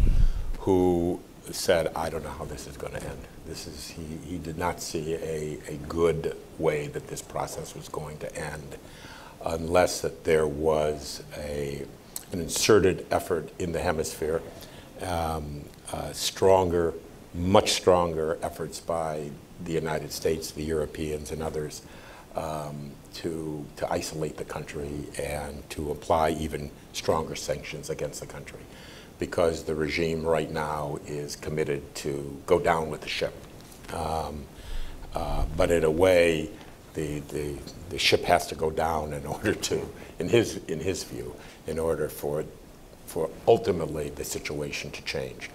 who said, I don't know how this is going to end. This is, he, he did not see a, a good way that this process was going to end unless that there was a, an inserted effort in the hemisphere, um, uh, stronger, much stronger efforts by the United States, the Europeans, and others um, to, to isolate the country and to apply even stronger sanctions against the country because the regime right now is committed to go down with the ship. Um, uh, but in a way, the, the, the ship has to go down in order to, in his, in his view, in order for, for ultimately the situation to change.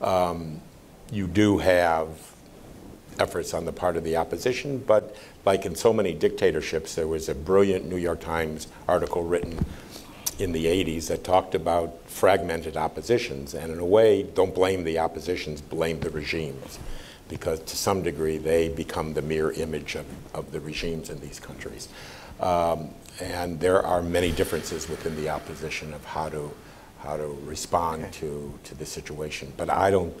Um, you do have efforts on the part of the opposition, but like in so many dictatorships, there was a brilliant New York Times article written in the 80s that talked about fragmented oppositions, and in a way, don't blame the oppositions, blame the regimes, because to some degree they become the mirror image of, of the regimes in these countries. Um, and there are many differences within the opposition of how to how to respond okay. to to the situation. But I don't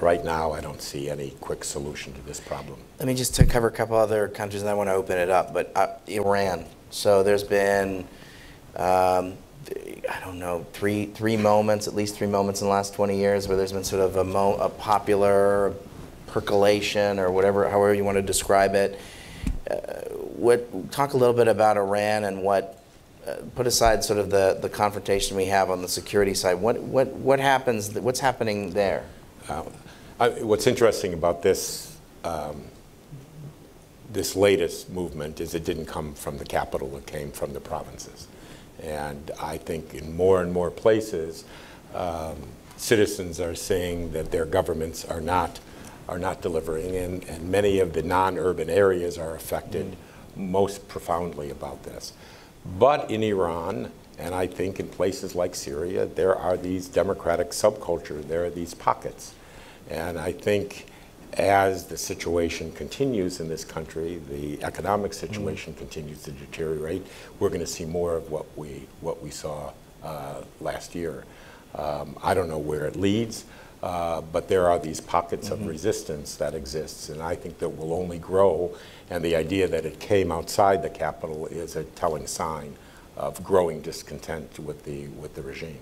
right now, I don't see any quick solution to this problem. Let me just to cover a couple other countries, and I want to open it up, but uh, Iran. So there's been, um, I don't know, three, three moments, at least three moments in the last 20 years where there's been sort of a, mo- a popular percolation or whatever, however you want to describe it. Uh, what, talk a little bit about Iran and what, uh, put aside sort of the, the confrontation we have on the security side. What, what, what happens, what's happening there? Uh, I- What's interesting about this, um, this latest movement is it didn't come from the capital, it came from the provinces. And I think in more and more places, um, citizens are saying that their governments are not, are not delivering, and, and many of the non-urban areas are affected most profoundly about this. But in Iran, and I think in places like Syria, there are these democratic subcultures, there are these pockets. And I think as the situation continues in this country, the economic situation continues to deteriorate, we're going to see more of what we, what we saw uh, last year. Um, I don't know where it leads, uh, but there are these pockets of resistance that exists, and I think that will only grow. And the idea that it came outside the capital is a telling sign of growing discontent with the, with the regime.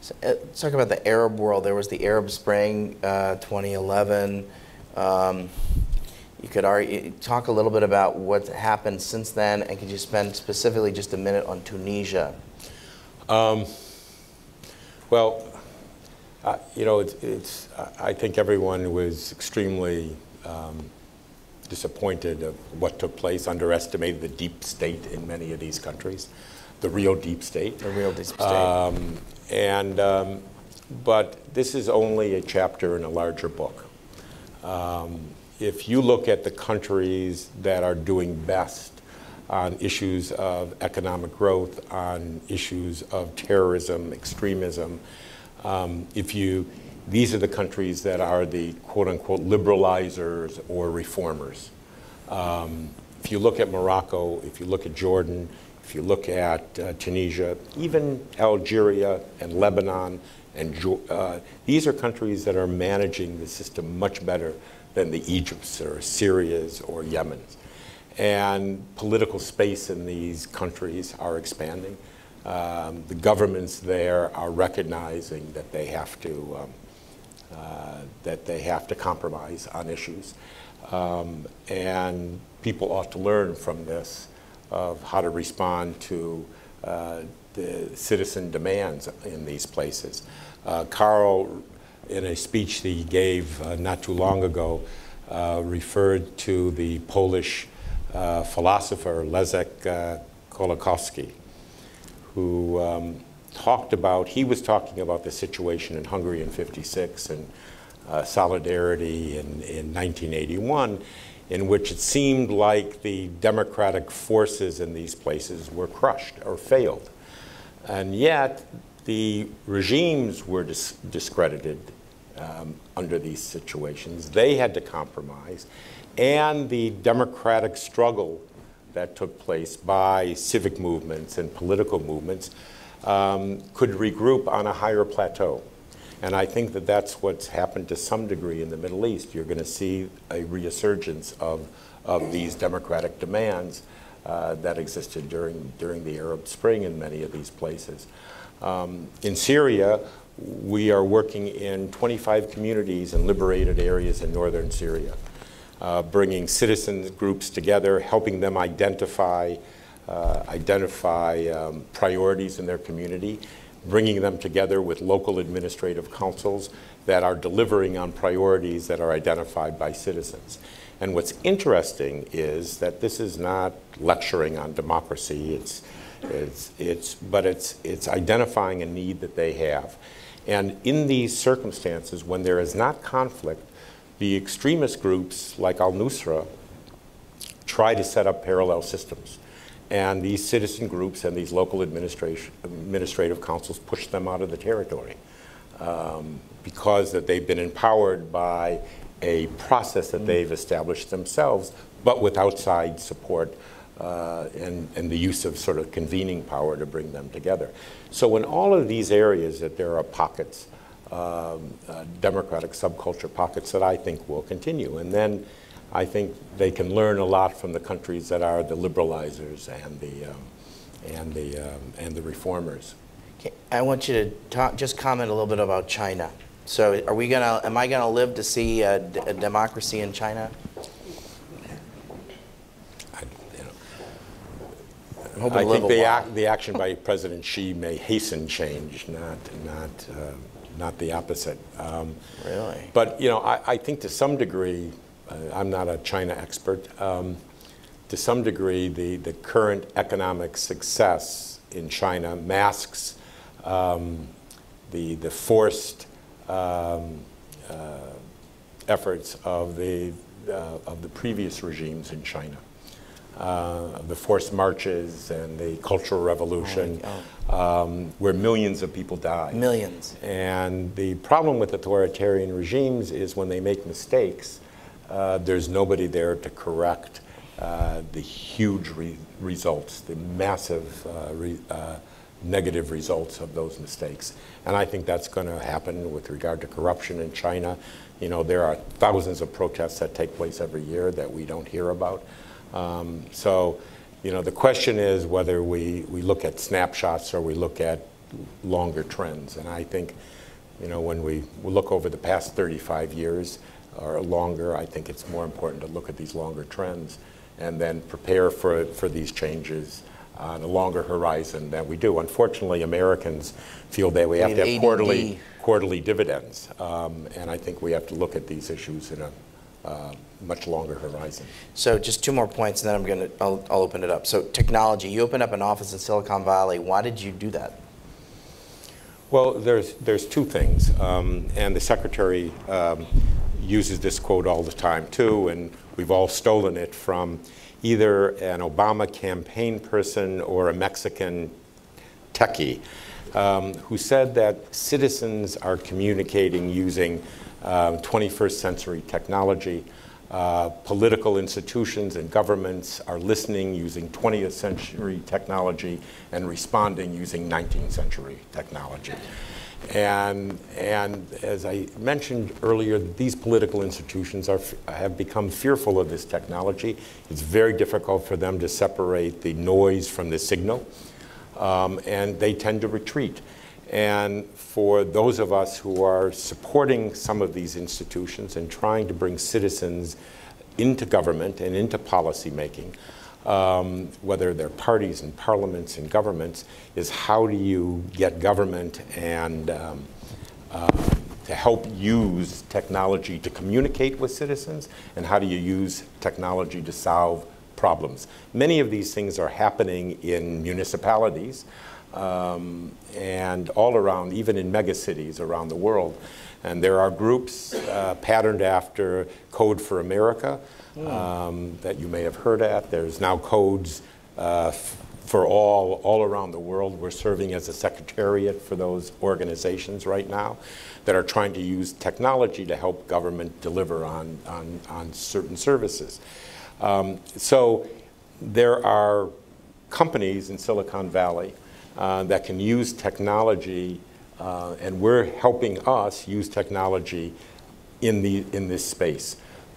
So, uh, talk about the Arab world. There was the Arab Spring, uh, 2011. Um, you could argue, talk a little bit about what happened since then, and could you spend specifically just a minute on Tunisia? Well, uh, you know, it's, it's, I think everyone was extremely um, disappointed of what took place, underestimated the deep state in many of these countries, the real deep state. The real deep state. Um, and, um, but this is only a chapter in a larger book. Um, if you look at the countries that are doing best on issues of economic growth, on issues of terrorism, extremism, um, if you, these are the countries that are the quote unquote liberalizers or reformers. Um, if you look at Morocco, if you look at Jordan, if you look at uh, Tunisia, even Algeria and Lebanon, and uh, these are countries that are managing the system much better than the Egypts or Syrias or Yemens. And political space in these countries are expanding. Um, the governments there are recognizing that they have to um, uh, that they have to compromise on issues. Um, and people ought to learn from this of how to respond to uh, the citizen demands in these places. Uh, Carl, in a speech that he gave uh, not too long ago, uh, referred to the Polish uh, philosopher Leszek Kolakowski, who um, talked about, he was talking about the situation in Hungary in 56 and uh, solidarity in, in 1981, in which it seemed like the democratic forces in these places were crushed or failed. And yet, the regimes were dis- discredited um, under these situations. They had to compromise. And the democratic struggle that took place by civic movements and political movements um, could regroup on a higher plateau. And I think that that's what's happened to some degree in the Middle East. You're going to see a resurgence of, of these democratic demands uh, that existed during, during the Arab Spring in many of these places. Um, in Syria, we are working in 25 communities in liberated areas in northern Syria, uh, bringing citizen groups together, helping them identify, uh, identify um, priorities in their community, bringing them together with local administrative councils that are delivering on priorities that are identified by citizens. And what's interesting is that this is not lecturing on democracy, it's, it's, it's, but it's, it's identifying a need that they have. And in these circumstances, when there is not conflict, the extremist groups like Al Nusra try to set up parallel systems. And these citizen groups and these local administrative councils push them out of the territory um, because that they've been empowered by a process that they've established themselves, but with outside support uh, and, and the use of sort of convening power to bring them together. So in all of these areas that there are pockets um, uh, democratic subculture pockets that I think will continue. And then I think they can learn a lot from the countries that are the liberalizers and the, um, and the, um, and the reformers. Okay, I want you to talk, just comment a little bit about China. So are we gonna, am I gonna live to see a, d- a democracy in China? I, you know, I'm hoping I to live think the, ac- the action by President Xi may hasten change, not, not, uh, not the opposite. Um, Really? But, you know, I, I think to some degree, uh, I'm not a China expert, um, to some degree, the, the current economic success in China masks um, the, the forced um, uh, efforts of the, uh, of the previous regimes in China. Uh, the forced marches and the Cultural Revolution, um, where millions of people died. Millions. And the problem with authoritarian regimes is when they make mistakes, uh, there's nobody there to correct uh, the huge re- results, the massive uh, re- uh, negative results of those mistakes. And I think that's going to happen with regard to corruption in China. You know, there are thousands of protests that take place every year that we don't hear about. Um, so, you know, the question is whether we, we look at snapshots or we look at longer trends. And I think, you know, when we, look over the past 35 years or longer, I think it's more important to look at these longer trends and then prepare for, for these changes on a longer horizon than we do. Unfortunately, Americans feel that we have to have ADD. quarterly, quarterly dividends. Um, and I think we have to look at these issues in a uh, much longer horizon. So just two more points, and then I'm gonna, I'll, I'll open it up. So technology, you opened up an office in Silicon Valley. Why did you do that? Well, there's, there's two things, um, and the secretary um, uses this quote all the time too, and we've all stolen it from either an Obama campaign person or a Mexican techie um, who said that citizens are communicating using um, 21st century technology. Uh, political institutions and governments are listening using 20th century technology and responding using 19th century technology. And, and as I mentioned earlier, these political institutions are, have become fearful of this technology. It's very difficult for them to separate the noise from the signal, um, and they tend to retreat. And for those of us who are supporting some of these institutions and trying to bring citizens into government and into policymaking, um, whether they're parties and parliaments and governments, is how do you get government and um, uh, to help use technology to communicate with citizens, and how do you use technology to solve problems? Many of these things are happening in municipalities um, and all around, even in megacities around the world. And there are groups uh, patterned after Code for America um, that you may have heard at. There's now codes uh, f- for all, all around the world. We're serving as a secretariat for those organizations right now that are trying to use technology to help government deliver on, on, on certain services. Um, so there are companies in Silicon Valley uh, that can use technology, uh, and we're helping us use technology in, the, in this space,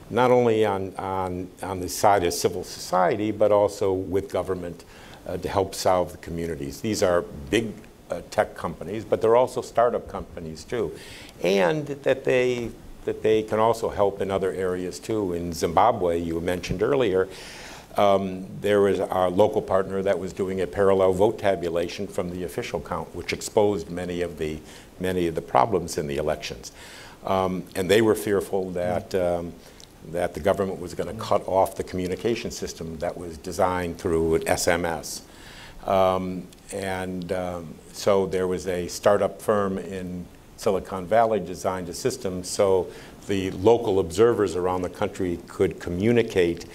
not only on, on, on the side of civil society, but also with government uh, to help solve the communities. These are big uh, tech companies, but they're also startup companies too, and that they, that they can also help in other areas too. In Zimbabwe, you mentioned earlier, um, there was our local partner that was doing a parallel vote tabulation from the official count, which exposed many of the, many of the problems in the elections. Um, and they were fearful that, um, that the government was going to cut off the communication system that was designed through SMS. Um, and um, so there was a startup firm in Silicon Valley designed a system so the local observers around the country could communicate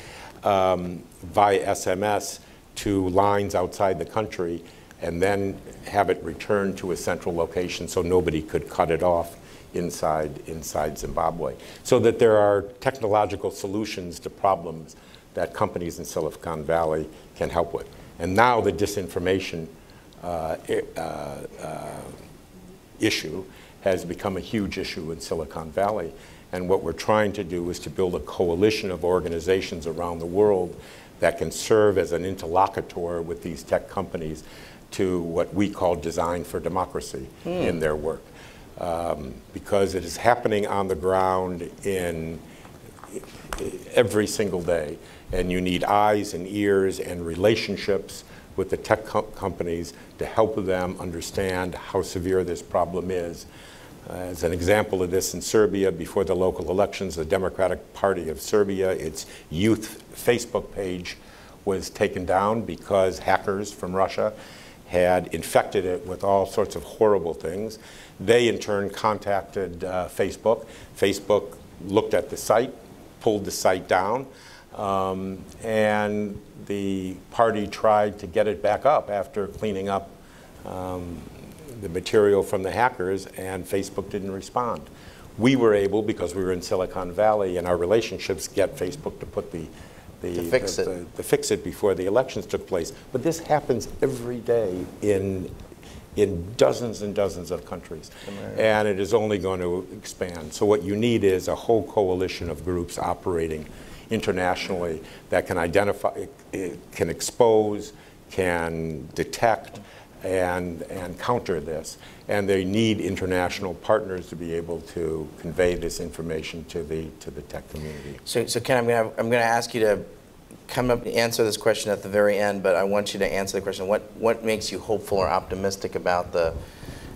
um, via SMS to lines outside the country and then have it returned to a central location so nobody could cut it off inside, inside Zimbabwe. So that there are technological solutions to problems that companies in Silicon Valley can help with. And now the disinformation uh, uh, uh, issue has become a huge issue in Silicon Valley. And what we're trying to do is to build a coalition of organizations around the world that can serve as an interlocutor with these tech companies to what we call design for democracy in their work. Um, because it is happening on the ground in every single day. And you need eyes and ears and relationships with the tech co- companies to help them understand how severe this problem is. Uh, as an example of this, in Serbia, before the local elections, the Democratic Party of Serbia, its youth Facebook page was taken down because hackers from Russia had infected it with all sorts of horrible things. They, in turn, contacted uh, Facebook. Facebook looked at the site, pulled the site down, um, and the party tried to get it back up after cleaning up um, the material from the hackers, and Facebook didn't respond. We were able, because we were in Silicon Valley and our relationships, get Facebook to put the the, To fix the, it. the- to fix it before the elections took place. But this happens every day in in dozens and dozens of countries, and it is only going to expand. So what you need is a whole coalition of groups operating internationally that can identify, can expose, can detect, and, and counter this. And they need international partners to be able to convey this information to the, to the tech community. So, so Ken, I'm going to, I'm going to ask you to come up and answer this question at the very end, but I want you to answer the question, what, what makes you hopeful or optimistic about the,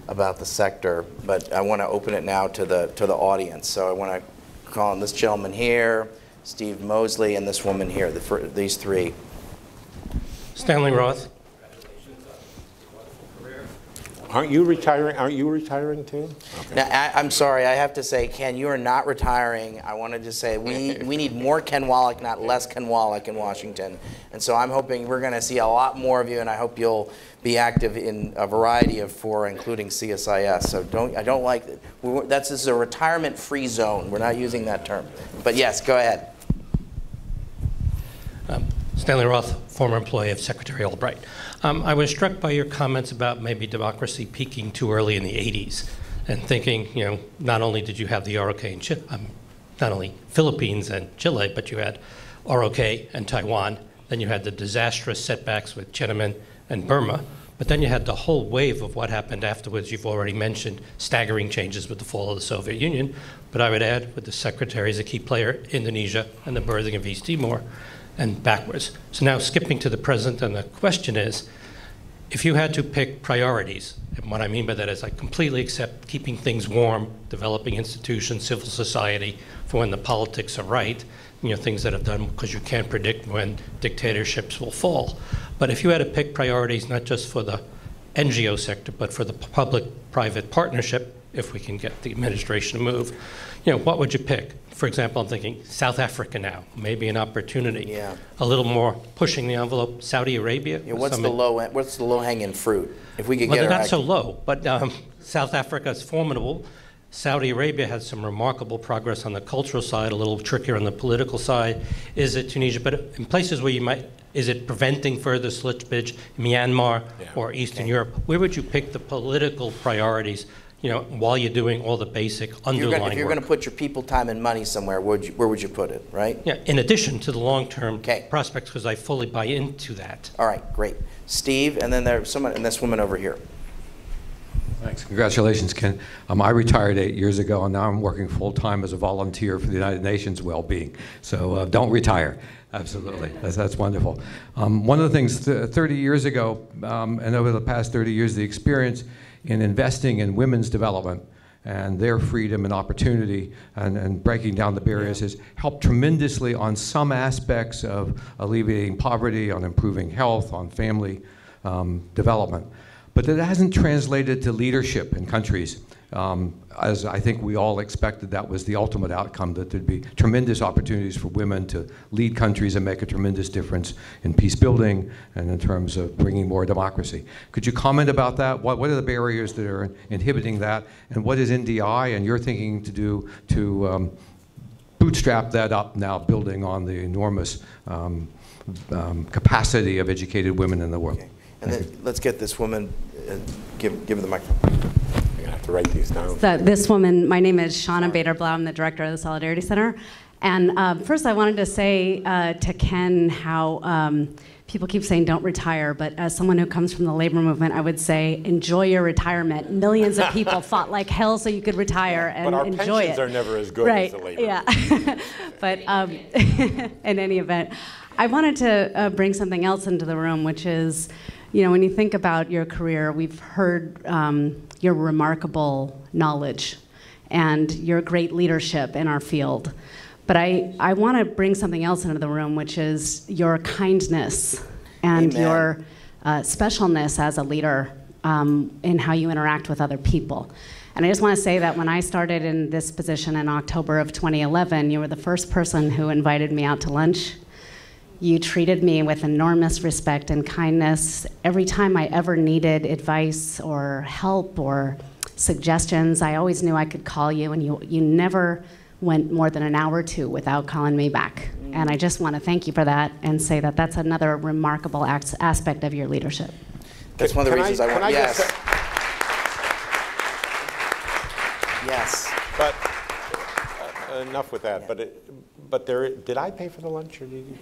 about the sector? But I want to open it now to the, to the audience. So I want to call on this gentleman here, Steve Mosley, and this woman here, the, these three. Stanley Roth. Aren't you retiring, aren't you retiring too? Now, I, I'm sorry, I have to say, Ken, you are not retiring. I wanted to say, we, we need more Ken Wollack, not less Ken Wollack in Washington. And so I'm hoping we're going to see a lot more of you, and I hope you'll be active in a variety of fora, including CSIS. So don't, I don't like, we were- that's, this is a retirement-free zone. We're not using that term. But yes, go ahead. Um, Stanley Roth, former employee of Secretary Albright. Um, I was struck by your comments about maybe democracy peaking too early in the 80s and thinking, you know, not only did you have the ROK in Chile, um, not only Philippines and Chile, but you had ROK and Taiwan. Then you had the disastrous setbacks with Tiananmen and Burma. But then you had the whole wave of what happened afterwards. You've already mentioned staggering changes with the fall of the Soviet Union. But I would add, with the Secretary as a key player, Indonesia and the birthing of East Timor and backwards. So now skipping to the present, and the question is, if you had to pick priorities, and what I mean by that is I completely accept keeping things warm, developing institutions, civil society, for when the politics are right, you know, things that have done because you can't predict when dictatorships will fall. But if you had to pick priorities not just for the NGO sector, but for the public-private partnership, if we can get the administration to move, you know, what would you pick? For example, I'm thinking South Africa now, maybe an opportunity. Yeah. A little more pushing the envelope. Saudi Arabia. Yeah, what's the low? What's the low-hanging fruit? If we could Well, get they're our not so low, but um, South Africa is formidable. Saudi Arabia has some remarkable progress on the cultural side, a little trickier on the political side. Is it Tunisia? But in places where you might, is it preventing further slippage, Myanmar Yeah. or Eastern Europe? Where would you pick the political priorities, you know, while you're doing all the basic If you're underlying gonna- If you're going to put your people, time, and money somewhere, where would you, where would you put it, right? Yeah, in addition to the long-term Okay. prospects, because I fully buy into that. All right, great. Steve, and then there's someone, and this woman over here. Thanks. Congratulations, Ken. Um, I retired eight years ago, and now I'm working full-time as a volunteer for the United Nations well-being. So uh, don't retire. Absolutely. That's, that's wonderful. Um, one of the things, th- 30 years ago, um, and over the past 30 years, the experience in investing in women's development and their freedom and opportunity and, and breaking down the barriers has helped tremendously on some aspects of alleviating poverty, on improving health, on family um, development. But it hasn't translated to leadership in countries. Um, as I think we all expected, that was the ultimate outcome, that there'd be tremendous opportunities for women to lead countries and make a tremendous difference in peace building and in terms of bringing more democracy. Could you comment about that? What, what are the barriers that are inhibiting that? And what is NDI and you're thinking to do to um, bootstrap that up now, building on the enormous um, um, capacity of educated women in the world? Okay. And then, let's get this woman, uh, give, give her the microphone. Have to write these down. So this woman, my name is Shawna Bader-Blau. I'm the director of the Solidarity Center. And um, first, I wanted to say uh, to Ken how um, people keep saying don't retire, but as someone who comes from the labor movement, I would say enjoy your retirement. Millions of people fought like hell so you could retire and But our enjoy pensions it. are never as good right, as the labor Yeah. but um, in any event, I wanted to uh, bring something else into the room, which is, you know, when you think about your career, we've heard um, your remarkable knowledge and your great leadership in our field. But I, I want to bring something else into the room, which is your kindness and Amen. your uh, specialness as a leader um, in how you interact with other people. And I just want to say that when I started in this position in October of 2011, you were the first person who invited me out to lunch. You treated me with enormous respect and kindness. Every time I ever needed advice or help or suggestions, I always knew I could call you, and you, you never went more than an hour or two without calling me back. And I just want to thank you for that and say that that's another remarkable as- aspect of your leadership. That's one of the Can I- reasons I, can want. I just yes. say- Yes. But enough with that. But it, but there, did I pay for the lunch or did you?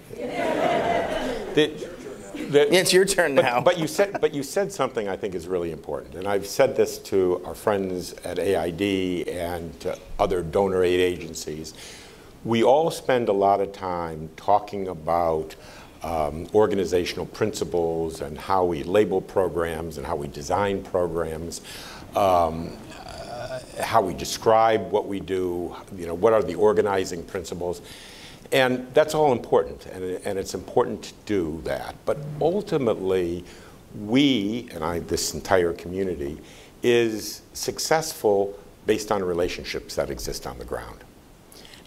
Did, the- It's your turn but, now. But you said, but you said something I think is really important, and I've said this to our friends at AID and to other donor aid agencies. We all spend a lot of time talking about um, organizational principles and how we label programs and how we design programs. Um, how we describe what we do, you know, what are the organizing principles. And that's all important, and, and it's important to do that. But ultimately, we, and I, this entire community, is successful based on relationships that exist on the ground.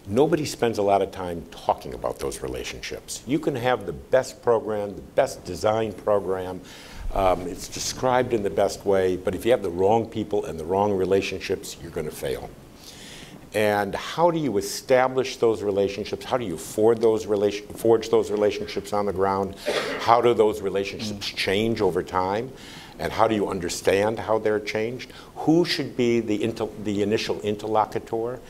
Nobody spends a lot of time talking about those relationships. You can have the best program, the best designed program, um, it's described in the best way, but if you have the wrong people and the wrong relationships, you're going to fail. And how do you establish those relationships? How do you forge those, relation, forge those relationships on the ground? How do those relationships change over time? And how do you understand how they're changed? Who should be the, the initial interlocutor?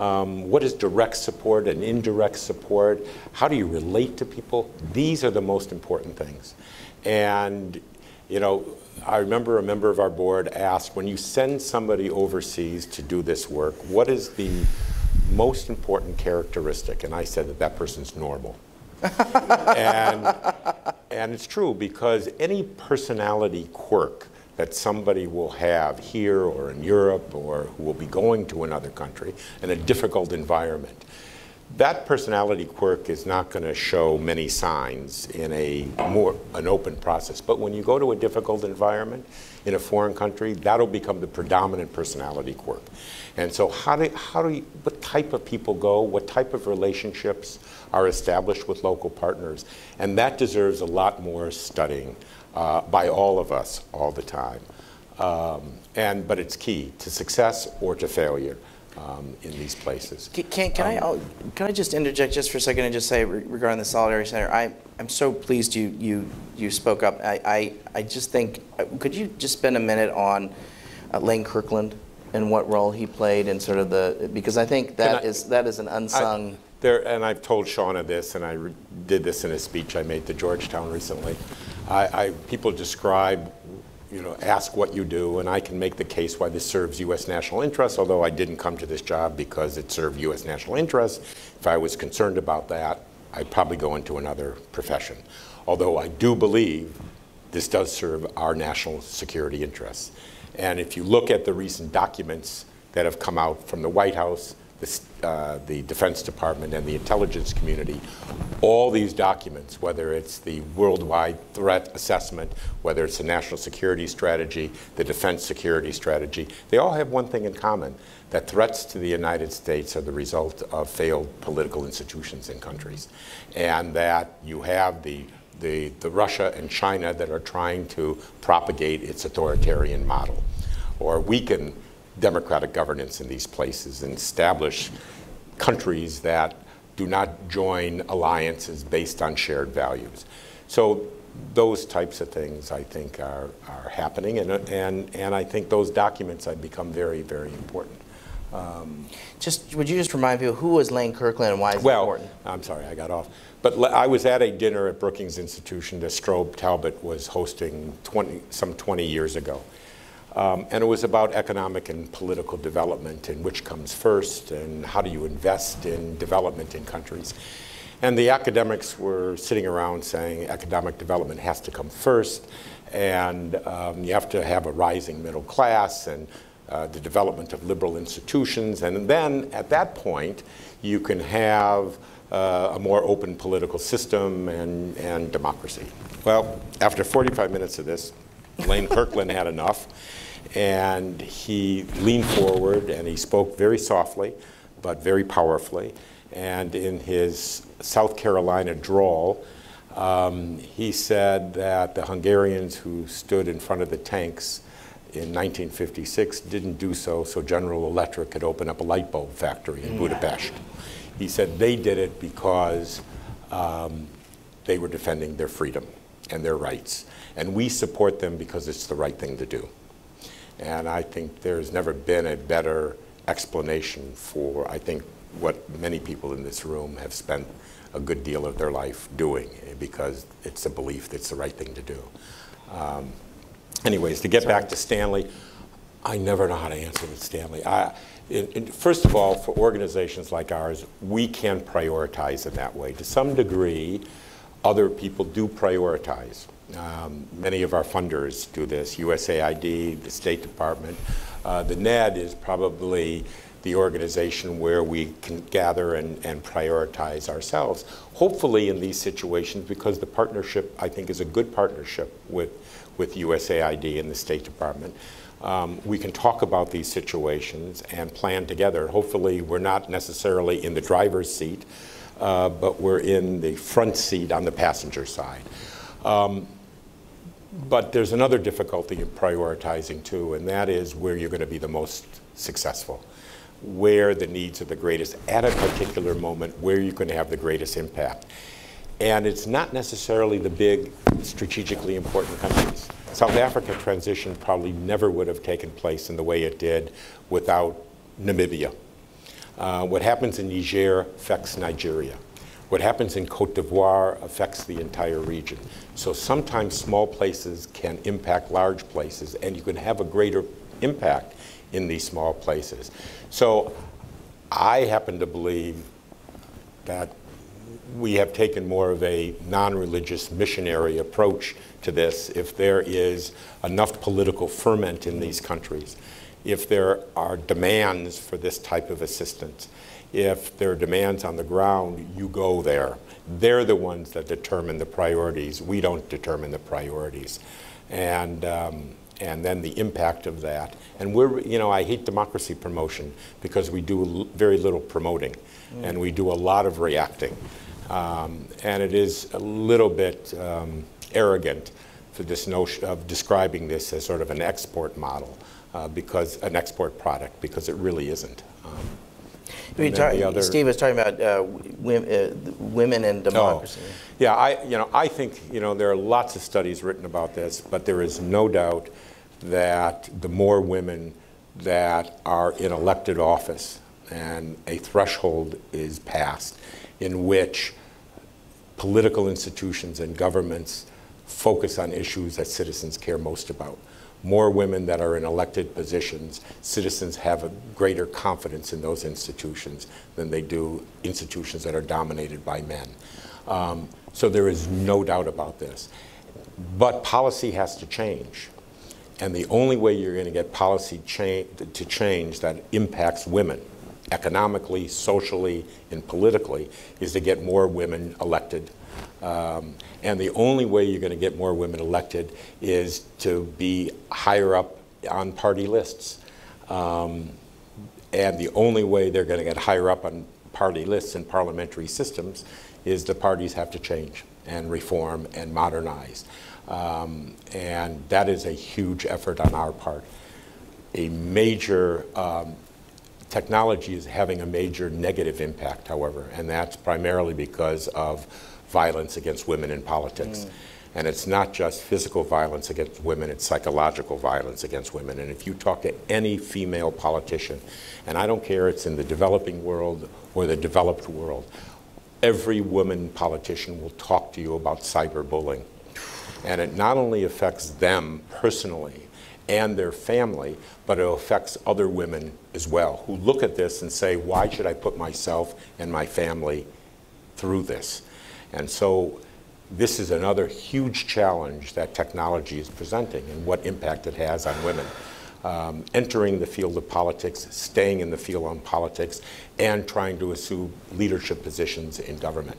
Um, what is direct support and indirect support? How do you relate to people? These are the most important things. And, you know, I remember a member of our board asked, when you send somebody overseas to do this work, what is the most important characteristic? And I said that that person's normal. and, and it's true because any personality quirk that somebody will have here or in Europe or who will be going to another country in a difficult environment, that personality quirk is not going to show many signs in a more an open process. But when you go to a difficult environment in a foreign country, that'll become the predominant personality quirk. And so, how do how do you, what type of people go? What type of relationships are established with local partners? And that deserves a lot more studying uh, by all of us all the time. Um, and but it's key to success or to failure um, in these places. Can, can, I, oh, can I just interject just for a second and just say regarding the Solidarity Center, I, I'm so pleased you, you, you spoke up. I, I, I just think, uh, could you just spend a minute on uh, Lane Kirkland and what role he played in sort of the, because I think that I- is, that is an unsung. I- There, and I've told Shawna this, and I did this in a speech I made to Georgetown recently. I, I, people describe, you know, ask what you do, and I can make the case why this serves U.S. national interests, although I didn't come to this job because it served U.S. national interests. If I was concerned about that, I'd probably go into another profession. Although I do believe this does serve our national security interests. And if you look at the recent documents that have come out from the White House, the, uh, the Defense Department, and the intelligence community, all these documents, whether it's the worldwide threat assessment, whether it's the national security strategy, the defense security strategy, they all have one thing in common that threats to the United States are the result of failed political institutions in countries. And that you have the the, the Russia and China that are trying to propagate its authoritarian model or weaken democratic governance in these places and establish countries that do not join alliances based on shared values. So those types of things, I think, are, are happening, and, and, and I think those documents have become very, very important. Um, just, would you just remind people, who was Lane Kirkland and why is it important? I'm sorry, I got off. But I was at a dinner at Brookings Institution that Strobe Talbott was hosting 20, some 20 years ago. Um, and it was about economic and political development and which comes first and how do you invest in development in countries. And the academics were sitting around saying economic development has to come first and um, you have to have a rising middle class and uh, the development of liberal institutions. And then at that point, you can have uh, a more open political system and, and democracy. Well, after 45 minutes of this, Lane Kirkland had enough, and he leaned forward and he spoke very softly, but very powerfully. And in his South Carolina drawl, um, he said that the Hungarians who stood in front of the tanks in 1956 didn't do so so General Electric could open up a light bulb factory in Budapest. He said they did it because um, they were defending their freedom and their rights. And we support them because it's the right thing to do. And I think there's never been a better explanation for, I think, what many people in this room have spent a good deal of their life doing because it's a belief that it's the right thing to do. Um, anyways, to get back to Stanley, I never know how to answer with Stanley. I, in, in, first of all, for organizations like ours, we can prioritize in that way. To some degree, other people do prioritize. Um, many of our funders do this, USAID, the State Department. Uh, the NED is probably the organization where we can gather and, and prioritize ourselves. Hopefully in these situations, because the partnership, I think, is a good partnership with, with USAID and the State Department, um, we can talk about these situations and plan together. Hopefully we're not necessarily in the driver's seat, uh, but we're in the front seat on the passenger side. Um, but there's another difficulty in prioritizing too, and that is where you're going to be the most successful, where the needs are the greatest at a particular moment, where going to have the greatest impact. And it's not necessarily the big strategically important countries. South Africa transition probably never would have taken place in the way it did without Namibia. Uh, what happens in Niger affects Nigeria. What happens in Cote d'Ivoire affects the entire region. So sometimes small places can impact large places, and you can have a greater impact in these small places. So I happen to believe that we have taken more of a non-religious missionary approach to this if there is enough political ferment in these countries, if there are demands for this type of assistance, if there are demands on the ground, you go there. They're the ones that determine the priorities. We don't determine the priorities. And, um, and then the impact of that. And we're, you know, I hate democracy promotion because we do very little promoting and we do a lot of reacting. Um, and it is a little bit um, arrogant for this notion of describing this as sort of an export model uh, because an export product because it really isn't. Um, We talk- the other- Steve was talking about uh, women, uh, women and democracy. Oh. Yeah, I, you know, I think, you know, there are lots of studies written about this, but there is no doubt that the more women that are in elected office and a threshold is passed in which political institutions and governments focus on issues that citizens care most about. More women that are in elected positions, citizens have a greater confidence in those institutions than they do institutions that are dominated by men. Um, so there is no doubt about this. But policy has to change. And the only way you're going to get policy cha- to change that impacts women, economically, socially, and politically, is to get more women elected. Um, and the only way you're going to get more women elected is to be higher up on party lists. Um, and the only way they're going to get higher up on party lists in parliamentary systems is the parties have to change and reform and modernize. Um, and that is a huge effort on our part. A major um, technology is having a major negative impact, however, and that's primarily because of violence against women in politics. Mm. And it's not just physical violence against women, it's psychological violence against women. And if you talk to any female politician, and I don't care it's in the developing world or the developed world, every woman politician will talk to you about cyberbullying. And it not only affects them personally and their family, but it affects other women as well who look at this and say, why should I put myself and my family through this? And so this is another huge challenge that technology is presenting and what impact it has on women. Um, entering the field of politics, staying in the field on politics, and trying to assume leadership positions in government.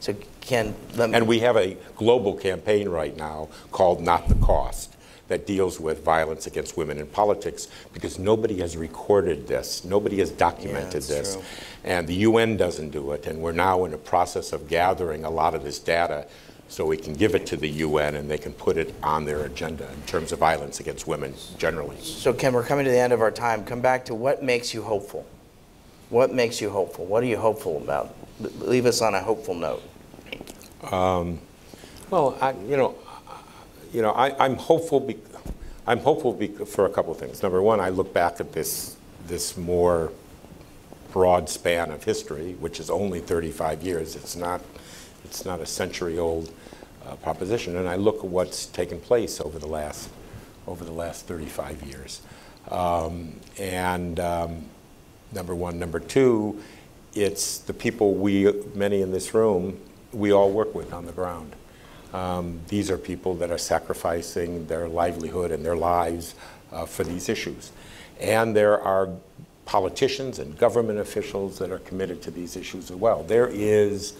So Ken, let me, And we have a global campaign right now called Not the Cost that deals with violence against women in politics because nobody has recorded this, nobody has documented that's this, true. and the UN doesn't do it. And we're now in a process of gathering a lot of this data so we can give it to the UN and they can put it on their agenda in terms of violence against women generally. so Ken, we're coming to the end of our time. Come back to what makes you hopeful. What makes you hopeful? What are you hopeful about? Leave us on a hopeful note. Um, well, I, you know, you know, I, I'm hopeful. Be, I'm hopeful be, for a couple of things. Number one, I look back at this this more broad span of history, which is only 35 years. It's not it's not a century old uh, proposition, and I look at what's taken place over the last over the last 35 years. Um, and um, number one, number two, it's the people we many in this room we all work with on the ground. Um, these are people that are sacrificing their livelihood and their lives uh, for these issues. And there are politicians and government officials that are committed to these issues as well. There is,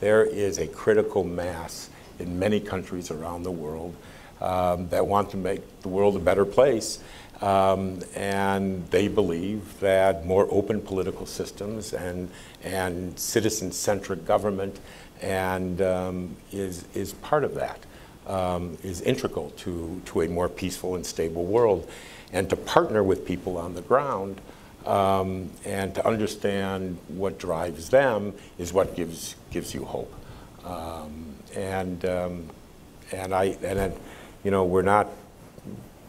there is a critical mass in many countries around the world um, that want to make the world a better place. Um, and they believe that more open political systems and, and citizen centric government and um, is, is part of that, um, is integral to, to a more peaceful and stable world. And to partner with people on the ground um, and to understand what drives them is what gives, gives you hope. Um, and, um, and, I, and then, you know, we're not,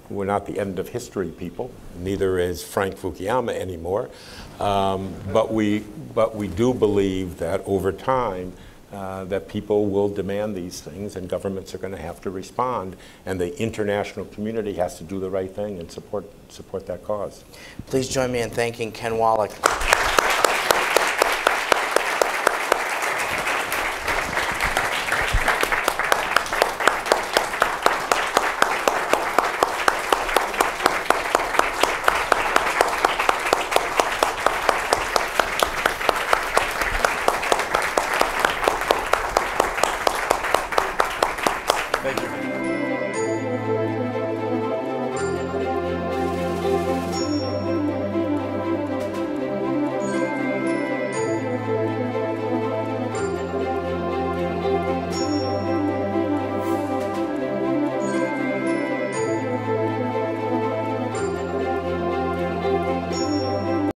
we're not the end of history people, neither is Frank Fukuyama anymore. Um, but, we, but we do believe that over time, uh, that people will demand these things and governments are going to have to respond and the international community has to do the right thing and support, support that cause. Please join me in thanking Ken Wollack.